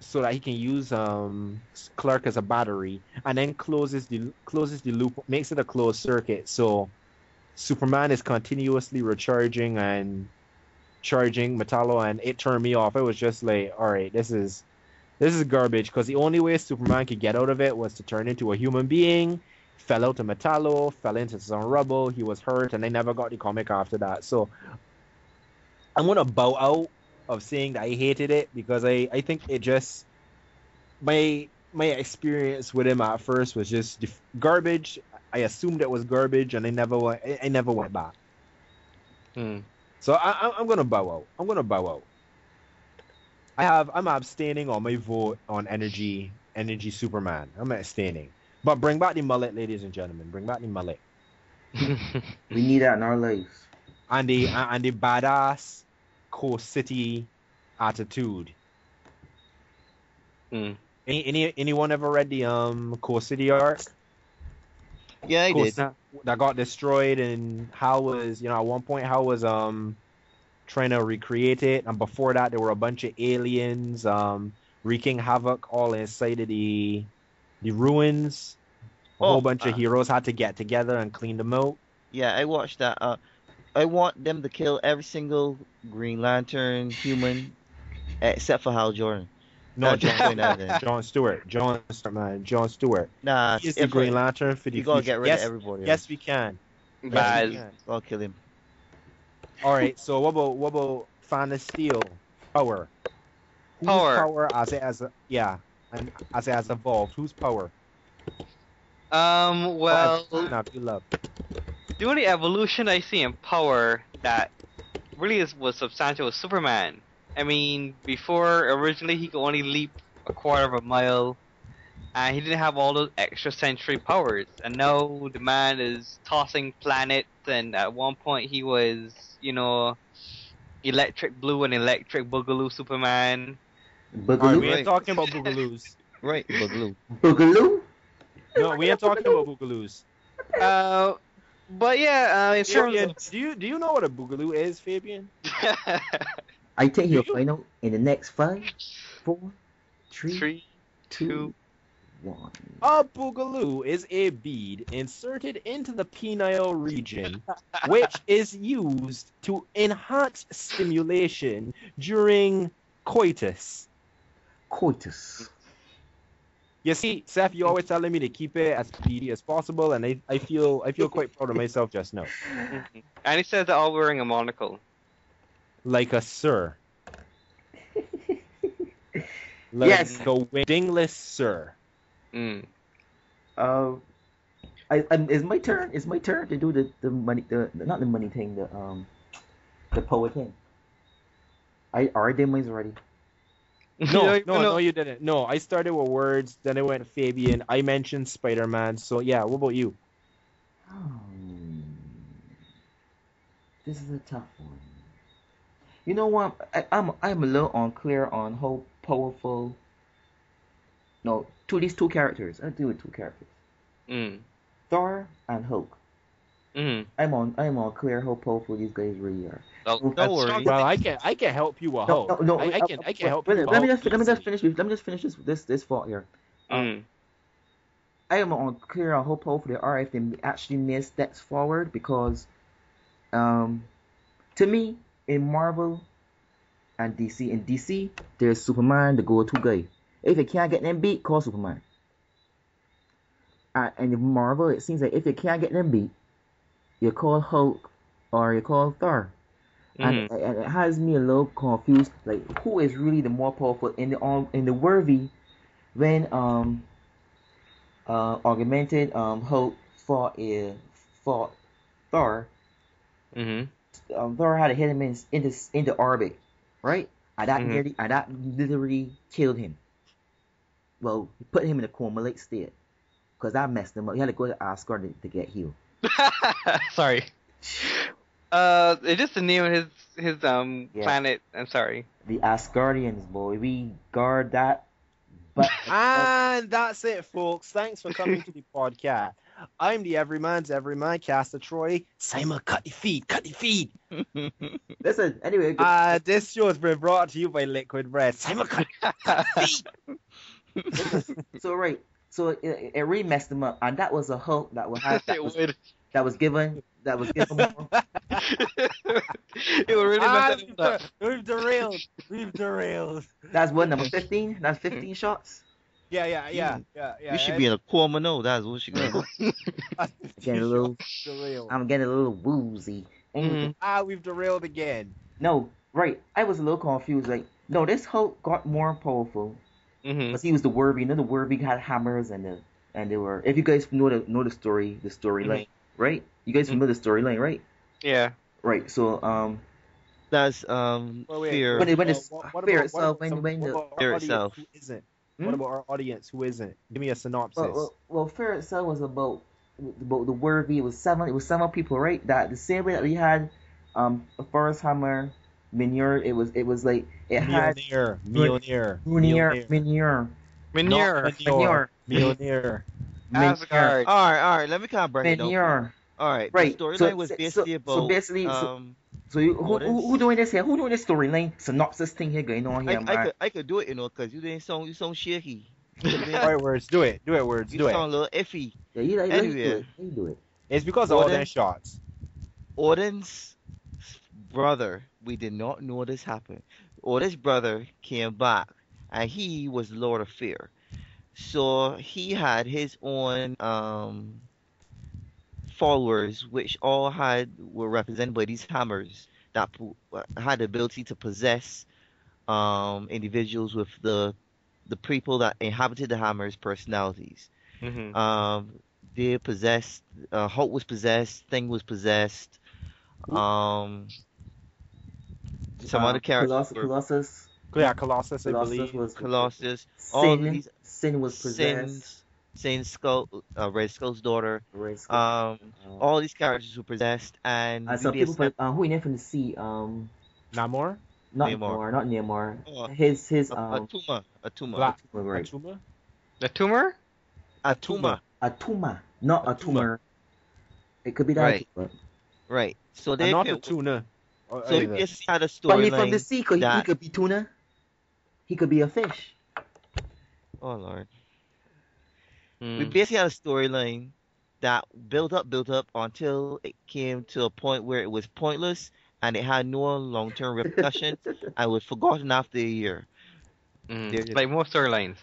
so that he can use um Clark as a battery, and then closes the closes the loop, makes it a closed circuit. So Superman is continuously recharging and charging Metallo, and it turned me off. It was just like, all right, this is this is garbage because the only way Superman could get out of it was to turn into a human being. Fell out to Metallo, fell into some rubble. He was hurt, and they never got the comic after that. So I'm gonna bow out of saying that I hated it because I, I think it just my my experience with him at first was just garbage. I assumed it was garbage, and I never went. I, I never went back. Mm. So I, I- I'm gonna bow out. I'm gonna bow out. I have. I'm abstaining on my vote on energy. Energy Superman. I'm abstaining. But bring back the mullet, ladies and gentlemen. Bring back the mullet We need that in our lives. and the and the badass Coast City attitude. Hmm. Any, any anyone ever read the um Coast City arc? Yeah, Coast did. City that got destroyed, and Hal was you know at one point Hal was um trying to recreate it, and before that there were a bunch of aliens um wreaking havoc all inside of the the ruins. A Oh, whole bunch uh, of heroes had to get together and clean them out. Yeah, I watched that. Uh, I want them to kill every single Green Lantern human except for Hal Jordan. No, That's John, John Stewart. John Stewart. John Stewart, man. John Stewart. Nah, He is the Green Lantern for the you gotta future. get rid yes, of everybody. yes, we can. Yes, we Bad. can. I'll kill him. All right. So what about what about Fan of Steel? Power. Whose Power. power as it has yeah, and as it has evolved. Whose power? Um, well, now you love. the only evolution I see in power that really is was substantial was Superman. I mean, before originally he could only leap a quarter of a mile, and he didn't have all those extra sensory powers. And now the man is tossing planets, and at one point he was, you know, electric blue and electric boogaloo Superman. All right, Boogaloo? we ain't talking about boogaloos. Right, Boogaloo. Boogaloo? No, we ain't talking about boogaloos. Uh, but yeah, uh, in terms Fabian, of do you do you know what a boogaloo is, Fabian? I think he'll Do you? find out in the next five, four, three, three, two, two. one. A boogaloo is a bead inserted into the penile region, which is used to enhance stimulation during coitus. Coitus. You see, Seth, you're always telling me to keep it as speedy as possible, and I, I feel I feel quite proud of myself just now. And he says they're all wearing a monocle. Like a sir. Like Yes. a wingless sir. Mm. Uh, I, I, it's my turn. It's my turn to do the, the money, the not the money thing, the um, the poet thing. I already did mine already. No, You no, no, you didn't. No, I started with words, then I went Fabian. I mentioned Spider Man. So yeah, what about you? Hmm. This is a tough one. You know what? I, I'm I'm a little unclear on how powerful. No, to these two characters. I do with two characters. Mm. Thor and Hulk. Mm. I'm on I'm unclear how powerful these guys really are. Don't worry. strong. Well, I can I can help you with No, Hulk. no, no. I, I uh, can uh, I can help wait, you. Let me with just let me just easily. finish. Let me just finish this this this thought here. Mm. I am unclear on how powerful they are if they actually made steps forward because, um, to me in Marvel and DC in DC there's Superman the go-to guy. If you can't get them beat, call Superman. Uh, and in Marvel it seems like if you can't get them beat, you call Hulk or you call Thor. Mhm. And, and it has me a little confused. Like who is really the more powerful in the um, in the worthy when um uh augmented um Hulk fought uh, fought Thor. Mhm. Um, Thor had to hit him in into into orbit, right? And that Mhm. nearly and that literally killed him. Well, he put him in a coma like state because that messed him up. He had to go to Asgard to, to get healed. sorry. Uh, it's just the name of his his um Yeah. planet. I'm sorry. The Asgardians, boy, we guard that. But And that's it, folks. Thanks for coming to the podcast. I'm the Everyman's Everyman, Castor Troy. Simon, cut the feed, cut the feed. listen, anyway, Uh, this show has been brought to you by Liquid Bread. Simon, cut the feed. so right, so it, it really messed him up, and that was a Hulk that was that was, that was given that was given it would really Ah, mess we've, it up. der- we've derailed. We've derailed. That's what number fifteen. That's fifteen shots. Yeah, yeah, yeah, yeah, yeah. we should be in a coma now. That's what she gonna do. Getting a little, derailed. I'm getting a little woozy. Anyway, Mhm. Ah, we've derailed again. No, right. I was a little confused. Like, no, this Hulk got more powerful Mhm. because he was the Worthy. You know, the Worthy had hammers and the and they were. If you guys know the know the story, the storyline, right? You guys know the storyline, right? Yeah. Right. So, um, That's um Wait, wait, fear. When it- when Well, it's what- what fear about- itself, what when- about- when the- Fear itself. Who isn't? Hmm? What about our audience who isn't? Give me a synopsis. well, well, well, Fear itself was about about the Worthy. It was seven. It was seven people, right? That the same way that we had, um, Forrest Hammer, Mjolnir. It was it was like it had Mjolnir, Mjolnir, Mjolnir, Mjolnir, Mjolnir. Mjolnir, Mjolnir. Asgard. All right, all right. Let me kind of break it down. All right, Right, The storyline so- was basically so about basically- so- um. So you, who, What who, is- who doing this here? Who doing this storyline synopsis thing here going on here, I man? could I could do it, you know, cause you didn't sound you sound shaky. You know what I mean? All right, words. Do it. Do it, words. you Do it. You sound a little iffy. Yeah, you like, like you do Anyway. it. You do it. It's because of all Well, shots. Odin's brother, we did not know this happened. Odin's brother came back, and he was Lord of Fear. So he had his own um, followers, which all had were represented by these hammers that po- had the ability to possess um, individuals with the the people that inhabited the hammers' personalities. Mhm. Um, they possessed. Uh, Hulk was possessed. Thing was possessed. Um, some Uh, other characters Colossus, were Colossus, Yeah, Colossus, I Colossus believe. was Colossus. All Sin, these Sin was possessed. Sins, Sin Skull, uh, Red Skull's daughter. Red Skull. Um, Uh, all these characters were possessed, and uh, we some people basically- put uh, who in there from the sea? Um, Namor? not Namor. Namor, not Namor. Oh, His his a, um, Attuma, Attuma, Black. right. Attuma? The tumor? Attuma. Attuma, not a tumor. It could be that. Right. but- Right. So And they not a the tuna. So we either. basically had a story. But he from the sea. Could, he, he could be tuna. He could be a fish. Oh lord. We Mm. basically had a storyline that built up, built up until it came to a point where it was pointless and it had no long-term repercussions and was forgotten after a year. Mm. There- Like most storylines.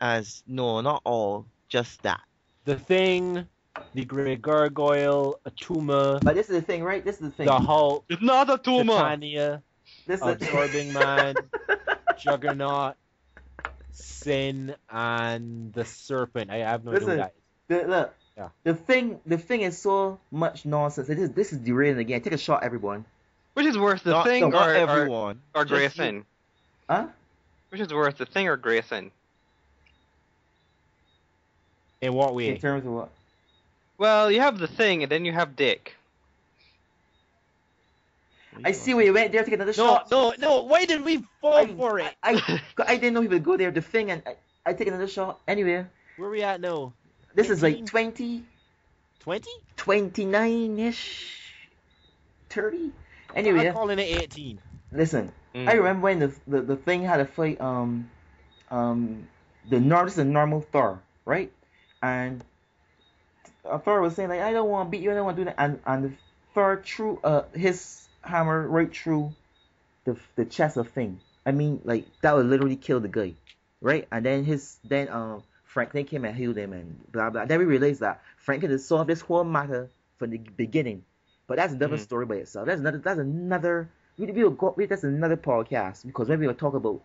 As no, not all, just that. The Thing, the Grey Gargoyle, Attuma, But this is the thing, right? This is the thing. the Hulk, It's not a tumor. Titania, This is Absorbing Man, Juggernaut, Sin, and the Serpent. I have no idea Listen. that is. The, look, Yeah. the thing, the thing is so much nonsense. It is, this is derailing again. Take a shot, everyone. Which is worse, the not, thing not or, or, everyone. or just you. Grayson? Huh? Which is worse, the thing or Grayson? In what way? In terms of what? Well, you have the thing, and then you have Dick. I see where you went there. To take another No, shot. no, no. Why did we fall I, for it? I, I, I didn't know he would go there. The thing, and I, I take another shot. Anyway, Where we at now? this is like 18? 20, 20? 29 ish, 30. Anyway. I'm Anyway, calling it 18. listen. Mm. I remember when the, the the thing had to fight um um the norm this is a normal Thor, right? And uh, Thor was saying like I don't want to beat you, I don't want to do that, and and the Thor threw uh his hammer right through the the chest of Thing. I mean like that would literally kill the guy, right? And then his then um Franklin came and healed him and blah blah. Then we realized that Franklin had solved this whole matter from the beginning, but that's another Mhm. story by itself. That's another that's another we we will go we, that's another podcast because when we will talk about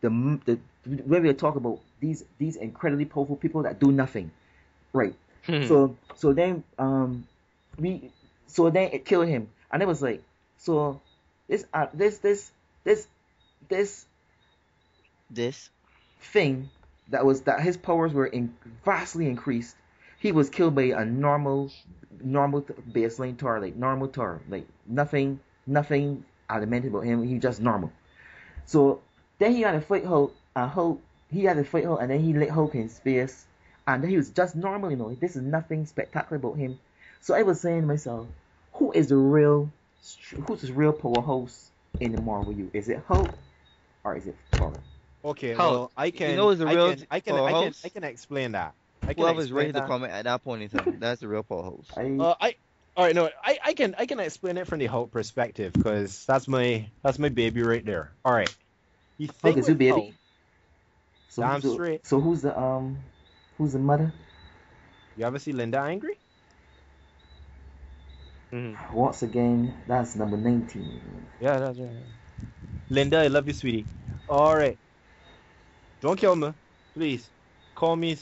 the the when we will talk about these these incredibly powerful people that do nothing, right? Hmm. So so then um we so then it killed him and it was like so this uh this this this this This. thing that was that his powers were in, vastly increased. He was killed by a normal, normal baseline Thor, like normal Thor, like nothing, nothing elemental about him. He just normal. So then he had to fight Hulk, and Hulk, he had to fight Hulk, and then he let Hulk in space, and then he was just normal, you know. This is nothing spectacular about him. So I was saying to myself, who is the real, who's the real powerhouse in the Marvel U? Is it Hulk, or is it Thor? Okay, How- well, I can. You know it's a I real can, I can, I can. I can explain that. I can Whoever's explain ready to comment at that point in time, that's the real Paul host. I, Uh, I, all right, no, I, I can, I can explain it from the Hulk perspective because that's my, that's my baby right there. All right. You think is your baby. Hulk, So Damn who's the, straight. So who's the um, who's the mother? you ever see Linda angry? Mhm. Once again, that's number nineteen. Yeah, that's right. Linda, I love you, sweetie. All right. Don't kill me, please. Call me.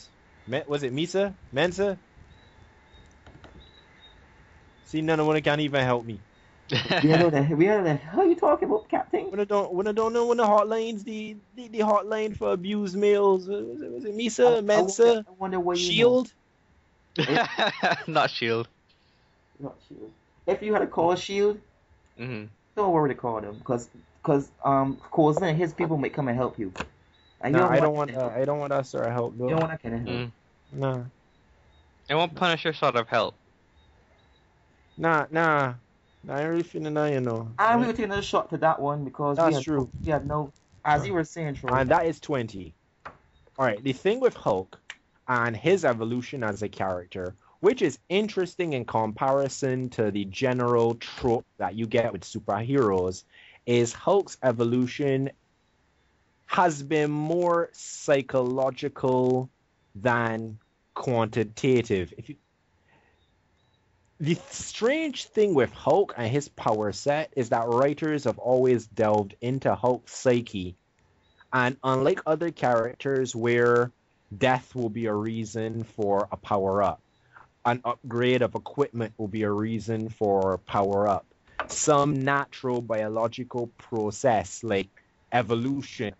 Me- was it Misa? Mensa? See, none of them can't even help me. We had the we had the how are you talking about, Captain? When I don't, when I don't know when the hotlines, the the, the hotline for abused males, uh, was it, was it Misa, I Mensa, wonder, I wonder where you Shield? Not Shield. Not Shield. If you had a call Shield, hmm don't worry to call them because because um, Coulson and his people might come and help you. And you Nah, I don't want. that- Uh, I don't want us to help. You don't want that kind of help. Mm. Nah, It won't Punisher sort of help. nah, nah. Nah, I ain't really feeling that, you know. I will take another shot to that one because we That's have, true. we have no, as you were saying, Troy. And that is 20. All right, the thing with Hulk and his evolution as a character, which is interesting in comparison to the general trope that you get with superheroes, is Hulk's evolution has been more psychological than quantitative. If you the strange thing with Hulk and his power set is that writers have always delved into Hulk's psyche and unlike other characters where death will be a reason for a power up, an upgrade of equipment will be a reason for power up, some natural biological process like evolution,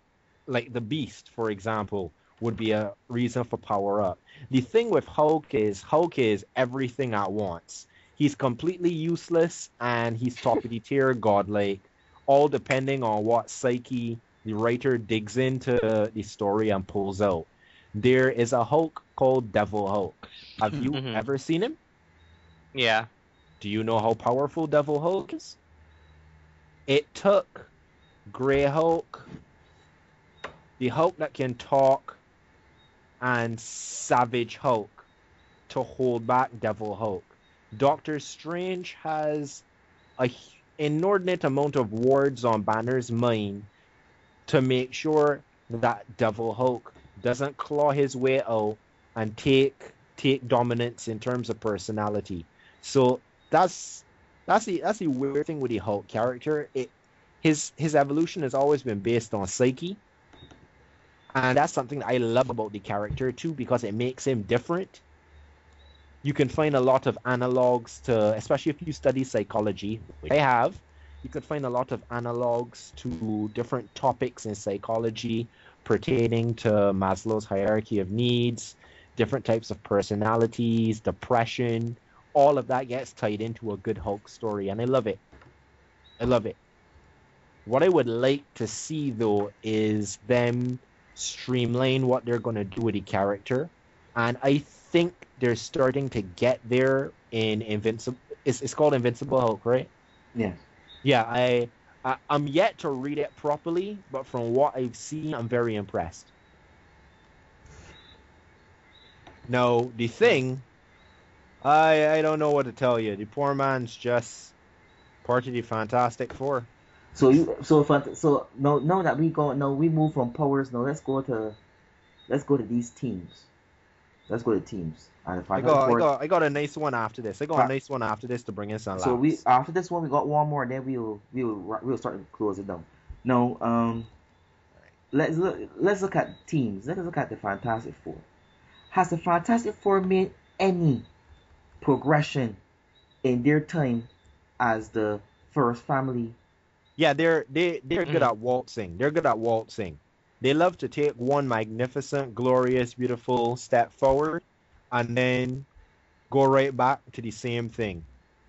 like the beast, for example, would be a reason for power up. The thing with Hulk is Hulk is everything at once. He's completely useless and he's top of the tier godlike, all depending on what psyche the writer digs into the story and pulls out. There is a Hulk called Devil Hulk. Have you Mhm. ever seen him? Yeah. Do you know how powerful Devil Hulk is? It took Grey Hulk, the Hulk that can talk, and Savage Hulk to hold back Devil Hulk. Doctor Strange has a inordinate amount of wards on Banner's mind to make sure that Devil Hulk doesn't claw his way out and take take dominance in terms of personality. So that's that's the that's the weird thing with the Hulk character. It his his evolution has always been based on psyche. And that's something that I love about the character too, because it makes him different. You can find a lot of analogs to, especially if you study psychology, which I have, you could find a lot of analogs to different topics in psychology pertaining to Maslow's hierarchy of needs, different types of personalities, depression, all of that gets tied into a good Hulk story, and I love it. I love it. What I would like to see though is them streamline what they're gonna do with the character, and I think they're starting to get there in Invincible. It's, it's called Invincible Hulk, right? Yes. Yeah, I, I I'm yet to read it properly, but from what I've seen, I'm very impressed. No, the thing, I I don't know what to tell you. The poor man's just part of the Fantastic Four. So you so fant- so no now that we go no we move from powers now let's go to let's go to these teams. Let's go to teams. And the I Fantastic got I got I got a nice one after this. I got a nice one after this to bring in some So we after this one we got one more, and then we'll we'll we'll start to close it down. Now, um, let's look let's look at teams. Let's look at the Fantastic Four. Has the Fantastic Four made any progression in their time as the first family? Yeah, they're they they're good Mhm. at waltzing. They're good at waltzing. They love to take one magnificent, glorious, beautiful step forward, and then go right back to the same thing.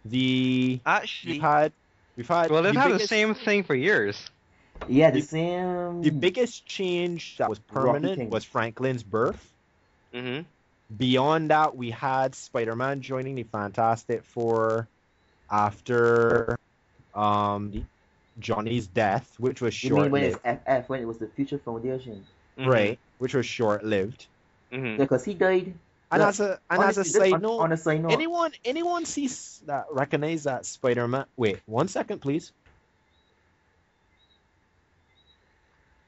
The Actually, we've had we've had Well, they've the had the same thing for years. Yeah, the The- same. The biggest change that was permanent was Franklin's birth. Mm-hmm. Beyond that, we had Spider-Man joining the Fantastic Four after um the- Johnny's death, which was short. you mean short when it's lived. FF when it was the Future Foundation? Right, which was short lived. Mm-hmm. Because he died. And Yeah. as a and as a Honestly, side note, on a side note, anyone anyone sees that recognize that Spider-Man? Wait, one second, please.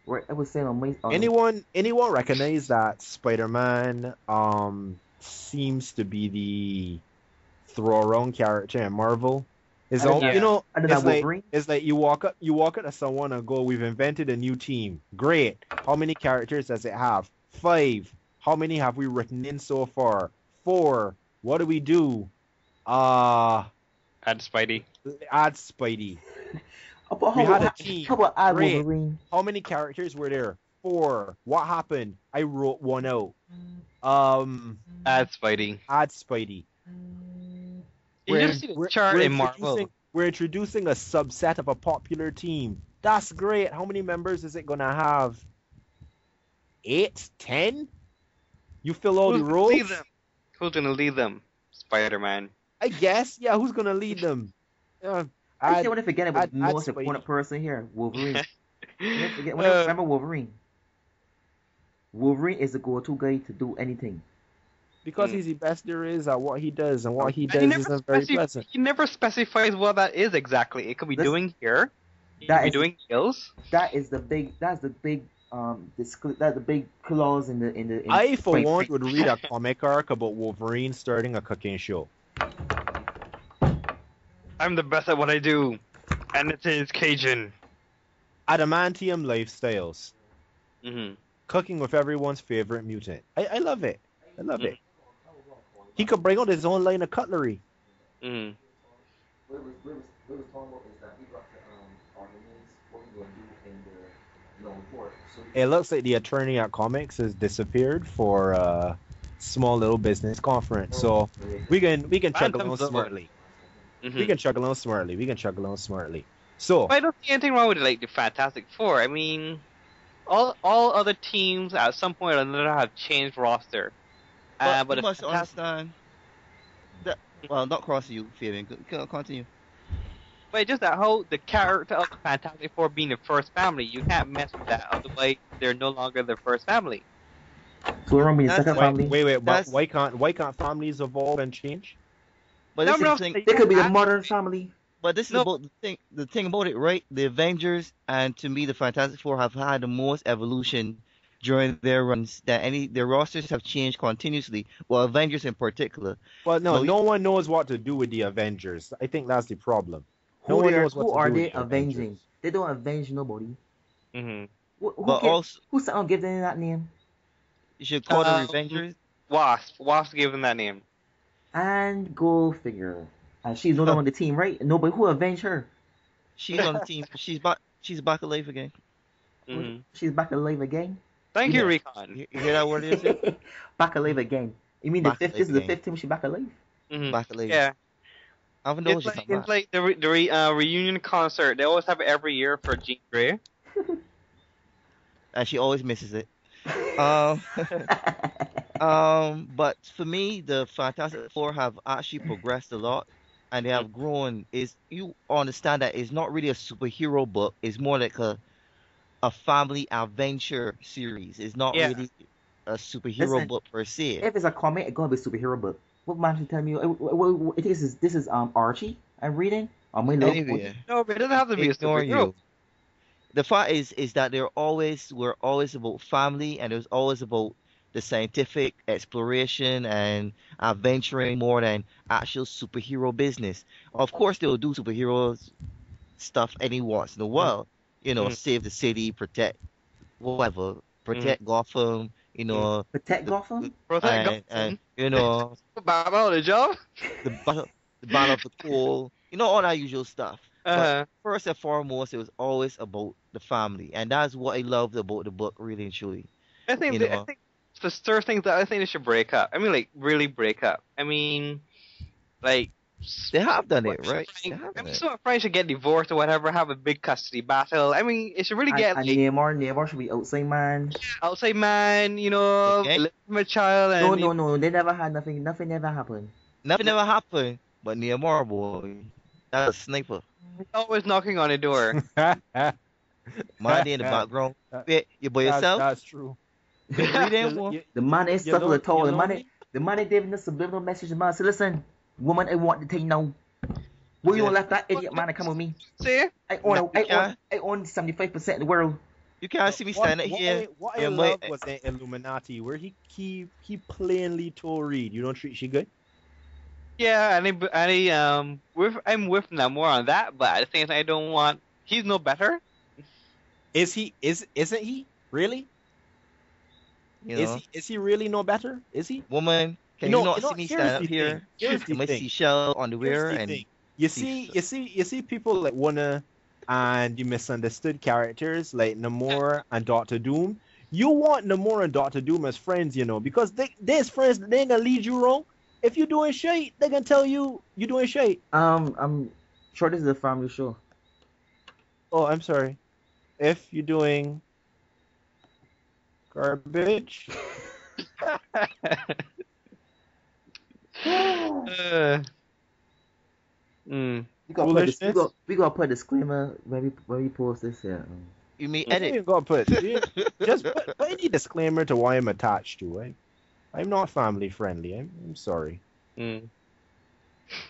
Right, I was saying on my on, Anyone anyone recognize that Spider-Man um seems to be the throw around character in Marvel? Is all know. you know? I don't know It's like it's like you walk up you walk up to someone and go, "We've invented a new team. Great. How many characters does it have? Five. How many have we written in so far? Four. What do we do? Uh Add Spidey. add Spidey. How about, we had a team. how about add Great. Wolverine? How many characters were there? Four. What happened? I wrote one out. Um, Add Spidey. add Spidey. You We're- just see the chart we're in Marvel. introducing- We're introducing a subset of a popular team. That's great. How many members is it gonna have? Eight, ten? You fill all Who's the roles? lead them? Who's gonna lead them? Spider-Man. I guess. Yeah, who's gonna lead them? Uh, I I'd- still want to forget about I'd- the I'd most Spidey. important person here, Wolverine. Forget, Uh, remember Wolverine. Wolverine is the go-to guy to do anything. Because Mm. he's the best there is at what he does, and what he And does he isn't very speci- pleasant. He never specifies what that is exactly. It could be This- doing here. It That could be doing skills. That is the big. That's the big. Um, disc- that the big clause in the in the. In I, for Wait, one, wait. would read a comic arc about Wolverine starting a cooking show. I'm the best at what I do, and it is Cajun. Adamantium lifestyles, hmm cooking with everyone's favorite mutant. I, I love it. I love it. He could bring out his own line of cutlery. What it was, what it was, what it was talking about is that he got the um, arguments, what he gonna do in the long report. So It looks like the attorney at comics has disappeared for a small little business conference. So we can we can chug Phantom along Zone. smartly. hmm We can chug along smartly. We can chug along smartly. So I don't see anything wrong with like the Fantastic Four. I mean, all all other teams at some point or another have changed roster. Uh, But, but you the must understand that. Well, not crossing you, Fabian. Go- go- Continue. But just that whole the character of the Fantastic Four being the first family, you can't mess with that. Otherwise, they're no longer the first family. So we're gonna be the second why- family. wait, wait, but why can't why can't families evolve and change? But No, this is no, the thing. they- They could be the I- modern family. But this is No. about the thing. The thing about it, right? The Avengers and to me, the Fantastic Four have had the most evolution during their runs. That any their rosters have changed continuously. Well, Avengers in particular. Well, no, So- no one knows what to do with the Avengers. I think that's the problem. No Who, one they are, what who to are do they with avenging? Avengers. They don't avenge nobody. hmm Who, who, But get- also, who sat down and give them that name? you should call Um, them Avengers. Wasp. Wasp gave them that name. And go figure. And she's no longer on the team, right? Nobody who avenged her. She's on the team. She's back. She's back alive again. hmm She's back alive again. Thank you, Yeah. Retcon. You, you hear that word? Is it? back alive again. You mean the fifth? This is the fifth time she back alive. hmm Back alive. Yeah, I haven't known it's she's like, it's like the re- the re- uh, reunion concert. They always have it every year for Jean Grey. and she always misses it. Um, um, but for me, the Fantastic Four have actually progressed a lot, and they have grown. Is you understand that it's not really a superhero book; it's more like a a family adventure series. It's not Yeah. really a superhero Listen, book per se. if it's a comic, it's gonna be a superhero book. What man should tell me? what- what- This is this is um Archie. I'm reading. I'm reading. Anyway, No, but it doesn't have to be a superhero. you. The fact is, is that they're always we're always about family, and it's always about the scientific exploration and adventuring more than actual superhero business. Of course, they'll do superheroes stuff any once in a while, you know, Mhm. save the city, protect whatever, protect Gotham, you know, Protect the- Gotham. Protect and, and you know Bob out the job. the battle, the battle of the coal, you know, all that usual stuff. Uh, first and foremost, it was always about the family, and that's what I loved about the book, really and truly. I think you they, I think the stir thing that I think they should break up. I mean, like really break up. I mean, like They have done it, right? They have I mean, it. so Frank should get divorced or whatever, have a big custody battle. I mean, it should really And, get and like Namor, Namor should be outside man. outside man, you know, Okay. legitimate child, and No, no, no. They never had nothing. Nothing ever happened. Nothing ever happened, but Nehemiah boy, that's a sniper. he's always knocking on the door. My day in the background. That- you by That's, yourself? that's true. You read them, You- boy? you- The man is you stuff know- with the tall. you The man, lonely? the man is giving the subliminal message. The man said, "Listen, woman, I want to take now. Where you Yeah. gonna let that idiot man to come with me? See? I own, I own, I own seventy five percent of the world. You can't see me What- standing what here. I, what I Yeah, my- love was in Illuminati, where he he he plainly told Reed, "You don't treat she good." Yeah, and I, and I, um, with I'm with Namor on that, but at the same time, I don't want. He's no better. Is he? Is isn't he really? You Is know, he? Is he really no better? Is he? woman, can You you, not you know, see me stand up here? thing. Here's the in my thing. seashell underwear Here's the and thing. You see see, you see, you see people like wanna and you misunderstood characters like Namor and Doctor Doom. You want Namor and Doctor Doom as friends, you know, because they they're friends. They ain't gonna lead you wrong. If you're doing shit, they gonna tell you you're doing shit. Um, I'm sure this is a family show. Oh, I'm sorry. if you're doing garbage, uh, mm. We gotta, put this, we, gotta, we gotta put a disclaimer when we when we post this here. Um, You mean you edit? ain't gotta put just put, put any disclaimer to why I'm attached to it. I'm not family friendly. I'm, I'm sorry. Mm.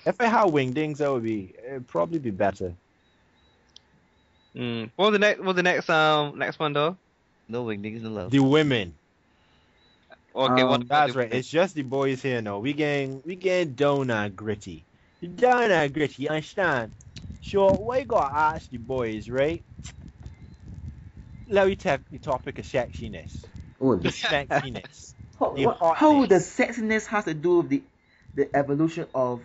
If I had wingdings, that would be it'd probably be better. Mm. What was the next? What was the next? Um, next one though. No wing niggas in love. The women. Okay, Um, what That's right. It's just the boys here now. We getting we getting down and gritty. Down and gritty, you understand? So we gotta ask the boys, right? Let me take the topic of sexiness. oh, The the, sexiness. how, the what, how the sexiness has to do with the the evolution of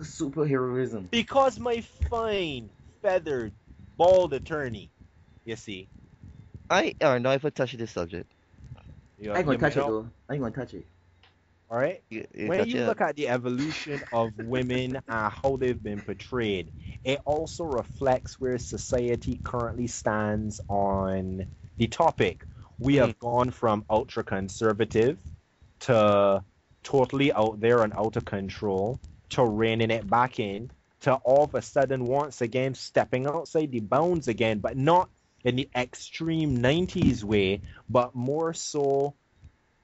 superheroism. because my fine, feathered, bald attorney, you see. I are not even touching this subject. You, I ain't gonna touch may it though. I ain't gonna touch it. All right. You, you when you it. look at the evolution of women and how they've been portrayed, it also reflects where society currently stands on the topic. We have mm. gone from ultra conservative to totally out there and out of control to reining it back in to all of a sudden once again stepping outside the bounds again, but not in the extreme 90s way, but more so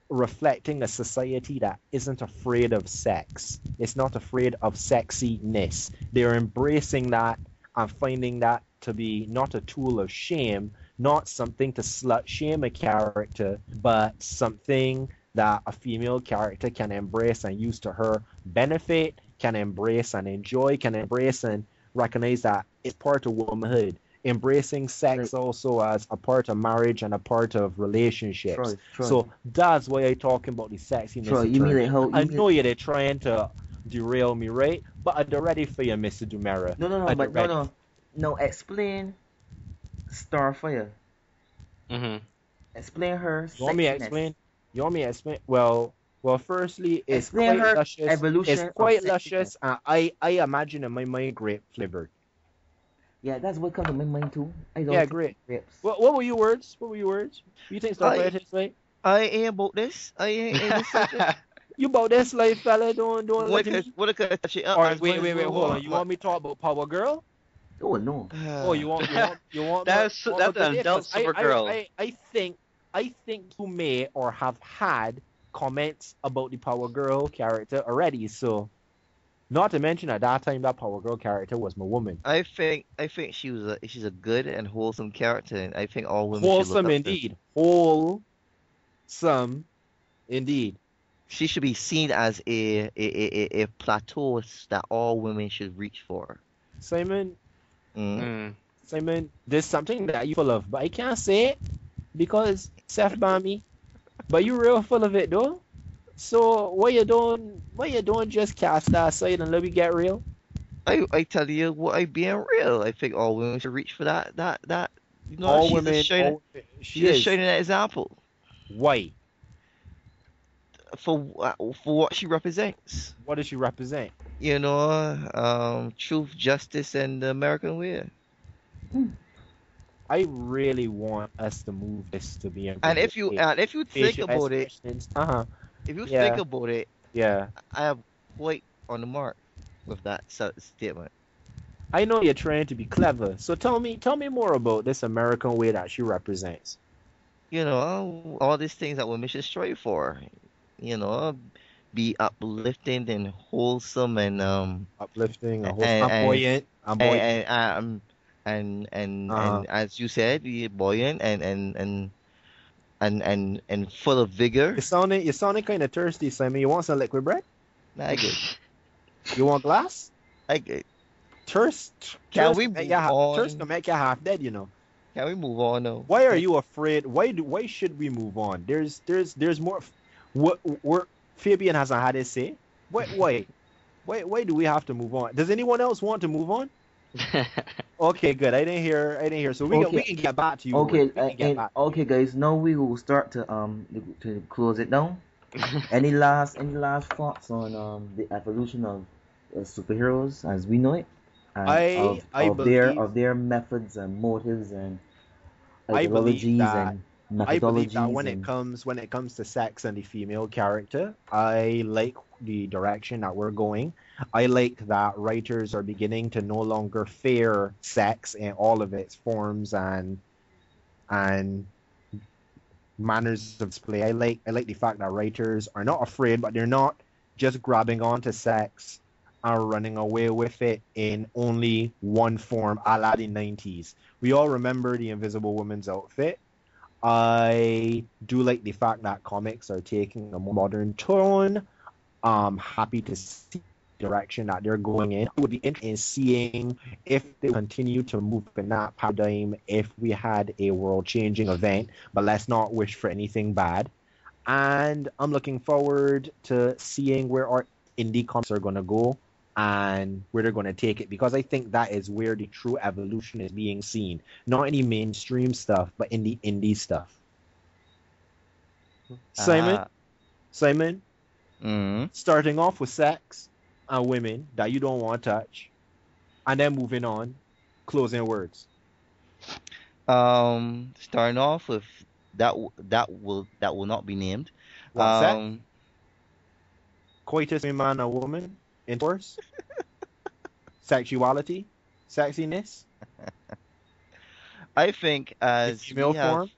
reflecting a society that isn't afraid of sex. It's not afraid of sexiness. They're embracing that and finding that to be not a tool of shame, not something to slut shame a character, but something that a female character can embrace and use to her benefit, can embrace and enjoy, can embrace and recognize that it's part of womanhood. Embracing sex also as a part of marriage and a part of relationships. Troy, Troy, So that's why I'm talking about the sexiness. Troy, you mean attorney. like? I mean- know you're trying to derail me, right? But I'm ready for you, Mr. Dumera. No, no, no, I'm but no, ready. no, no. Explain Starfire. Mhm. Explain her. You want me to explain? You want me to explain? Well, well, firstly, it's Explain quite her luscious. evolution It's quite luscious, and I, I imagine in my mind grape flavored. Yeah, that's what comes to my mind too. I don't Yeah, great. grapes. What, what were your words? What were your words? You think Starfire I- tastes like? I ain't about this. I ain't in this subject. You about this life, fella? Don't don't. What let me- could what could touch it up? Right, wait, wait, wait, hold on. You want me to talk about Power Girl? Oh no. Oh, you want you want you want That's- want that's an say? adult 'Cause I- I- Supergirl. I, I think I think you may or have had comments about the Power Girl character already. So, not to mention at that time that Power Girl character was my woman. I think I think she was a she's a good and wholesome character, and I think all women should Wholesome look up to- indeed, wholesome indeed. She should be seen as a a, a, a- a plateau that all women should reach for. Simon, Mm. Mm. Simon, there's something that you full of, but I can't say it because Seth by me. But you real full of it though. So what you doing? What you doing? Just cast that aside and let me get real. I I tell you what I being real. I think all women should reach for that that that. You know, all she's women, a shining, all, she she's a is shining example Why? for for what she represents. What does she represent? You know, um, truth, justice, and the American way. I really want us to move this to be. And if you and if you think about it, uh huh, if you Yeah. think about it, yeah, I am quite on the mark with that statement. I know you're trying to be clever. So tell me, tell me more about this American way that she represents. You know, all these things that women should strive for. You know, be uplifting and wholesome and um Uplifting, And- I'm and- buoyant, I'm and buoyant. and um and and, Uh-huh. and as you said, be buoyant and and and and and and full of vigor. You're sounding, you're sounding kind of thirsty, Simon. You want some liquid bread? I good. You want glass? I good. Thirst. Can thirst we make move you half, on? Thirst can make you half dead, you know. Can we move on now? Why are you afraid? Why do? Why should we move on? There's, there's, there's more. What? Where Fabian hasn't had his say. Why? Why? Why? Why do we have to move on? Does anyone else want to move on? Okay, good. I didn't hear. I didn't hear. So we can, we can get back to you. Okay, uh, and, back. okay, guys. Now we will start to um to close it down. Any last any last thoughts on um the evolution of uh, superheroes as we know it? And I- of, I of their of their methods and motives and ideologies that- and I believe methodologies. that when it comes when it comes to sex and the female character, I like the direction that we're going. I like that writers are beginning to no longer fear sex in all of its forms and and manners of display. I like I like the fact that writers are not afraid, but they're not just grabbing onto sex and running away with it in only one form, a la the 90s. We all remember the Invisible Woman's outfit. I do like the fact that comics are taking a modern tone. I'm happy to see direction that they're going in. I would be interested in seeing if they continue to move in that paradigm if we had a world changing event, but let's not wish for anything bad. And I'm looking forward to seeing where our indie comics are going to go and where they're going to take it because I think that is where the true evolution is being seen. Not any mainstream stuff, but in the indie stuff. Simon, Ah, Simon, mhm. starting off with sex and women that you don't want to touch, and then moving on, closing words. Um, starting off with that that will that will not be named. What's that? Um, Coitus between man and woman, intercourse, sexuality, sexiness, I think in as have, form,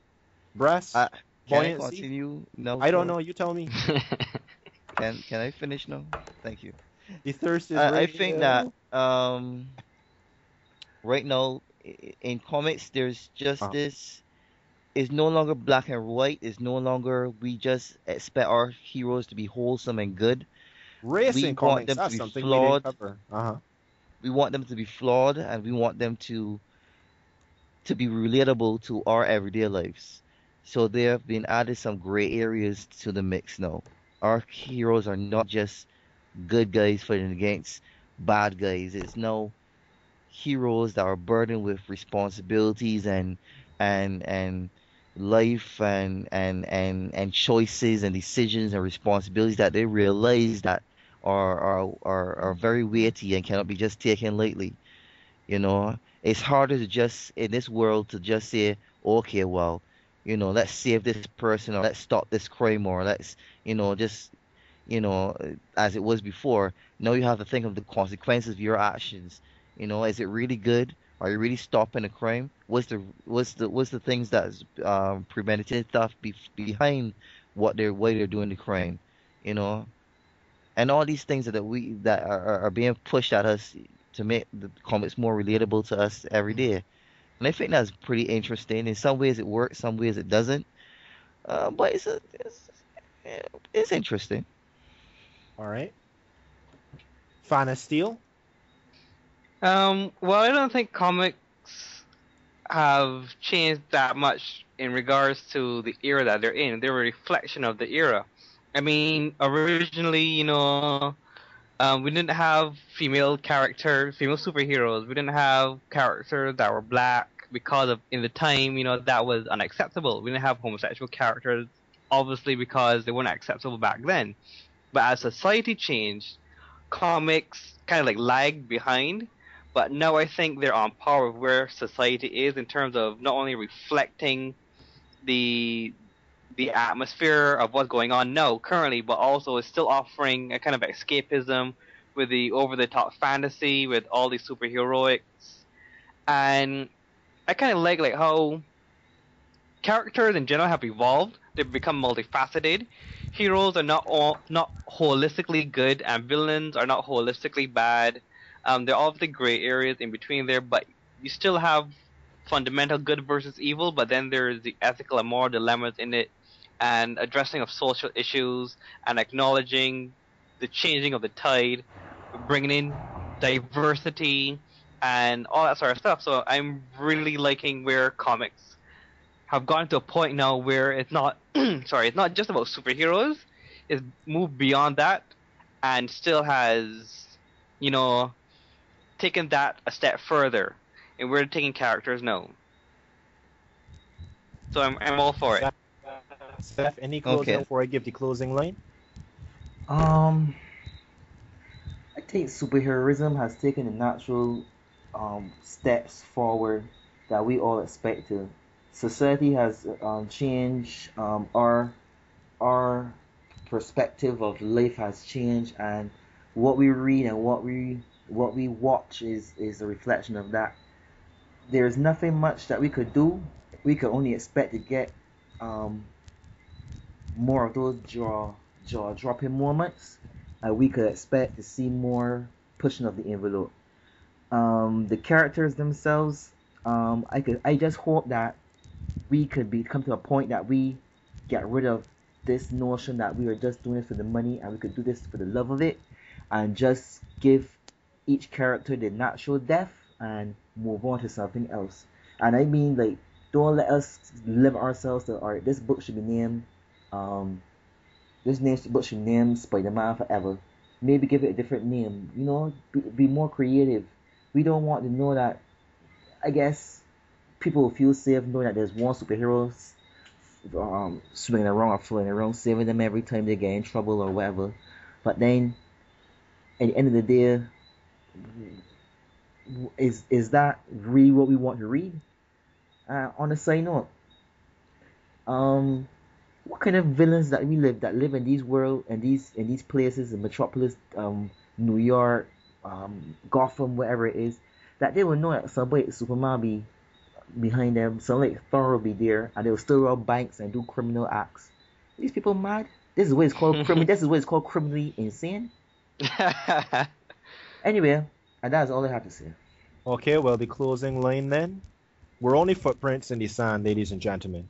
breasts, Uh, can I buoyancy. continue? No, I don't know. You tell me. Can can I finish now? Thank you. The thirst is. I, I think that um, right now in comics, there's just Uh-huh. this. It's no longer black and white. It's no longer we just expect our heroes to be wholesome and good. we want comics. them to be flawed. we. Uh huh. We want them to be flawed, and we want them to to be relatable to our everyday lives. So there have been added some gray areas to the mix now. Our heroes are not just good guys fighting against bad guys. It's no heroes that are burdened with responsibilities and and and life and and and and choices and decisions and responsibilities that they realize that are are are, are very weighty and cannot be just taken lightly. You know, it's harder to just in this world to just say, okay, well, you know, let's save this person or let's stop this crime or let's, you know, just, you know, as it was before. Now you have to think of the consequences of your actions. You know, is it really good? Are you really stopping a crime? What's the what's the what's the things that's um, premeditated stuff be, behind what they're why they're doing the crime? You know, and all these things that we that are, are- are being pushed at us to make the comics more relatable to us every day. And I think that's pretty interesting. In some ways it works, some ways it doesn't. Uh, but it's, a, it's it's interesting. All right. Fan of Steel. Um, well, I don't think comics have changed that much in regards to the era that they're in. They're a reflection of the era. I mean, originally, you know, um, we didn't have female characters, female superheroes. We didn't have characters that were black because of in the time, you know, that was unacceptable. We didn't have homosexual characters, obviously, because they weren't acceptable back then. But as society changed, comics kind of like lagged behind. But now I think they're on par with where society is in terms of not only reflecting the the atmosphere of what's going on now currently, but also is still offering a kind of escapism with the over the top fantasy with all these superheroics. And I kind of like like how characters in general have evolved. They've become multifaceted. Heroes are not all not holistically good, and villains are not holistically bad. Um, there are obviously gray areas in between there, but you still have fundamental good versus evil. But then there's the ethical and moral dilemmas in it, and addressing of social issues, and acknowledging the changing of the tide, bringing in diversity, and all that sort of stuff. So I'm really liking where comics have gotten to a point now where it's not sorry, it's not just about superheroes. It's moved beyond that and still has, you know, taken that a step further. And we're taking characters now. So I'm I'm all for it. Steph, any closing Okay. before I give the closing line? Um, I think superheroism has taken the natural um, steps forward that we all expect to society has um, changed. Um, our our perspective of life has changed, and what we read and what we what we watch is is a reflection of that. There's nothing much that we could do. We could only expect to get um, more of those jaw jaw dropping moments, and we could expect to see more pushing of the envelope. Um, the characters themselves, um, I could I just hope that we could be come to a point that we get rid of this notion that we are just doing it for the money and we could do this for the love of it and just give each character their natural death and move on to something else. And I mean like don't let us limit ourselves to alright this book should be named um this name book should be named Spider Man Forever. Maybe give it a different name. You know, be, be more creative. We don't want to know that I guess people will feel safe knowing that there's one superhero um, swinging around or floating around, saving them every time they get in trouble or whatever. But then, at the end of the day, is is that really what we want to read? Uh, on a side note, um, what kind of villains that we live that live in these world and these in these places in Metropolis, um, New York, um, Gotham, wherever it is, that they will know that somebody Superman be behind them, some like Thor will be there, and they will still rob banks and do criminal acts. These people mad. This is what it's called criminal. this is what it's called criminally insane. Anyway, and that's all I have to say. Okay, well, the closing line then. We're only footprints in the sand, ladies and gentlemen.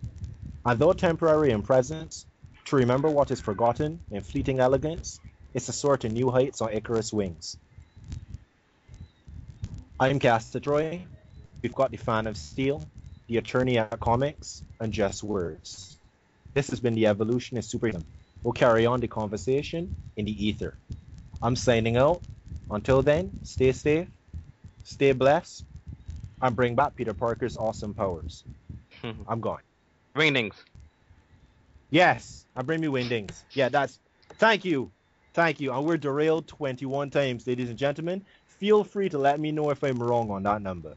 And though temporary in presence, to remember what is forgotten in fleeting elegance is to soar to new heights on Icarus wings. I'm Castor Troy. We've got the fan of steel, the attorney at comics, and just words. This has been the evolution of superhuman. We'll carry on the conversation in the ether. I'm signing out. Until then, stay safe, stay blessed, and bring back Peter Parker's awesome powers. I'm gone. Windings. Yes, I bring me windings. Yeah, that's. Thank you, thank you. And we're derailed 21 times, ladies and gentlemen. Feel free to let me know if I'm wrong on that number.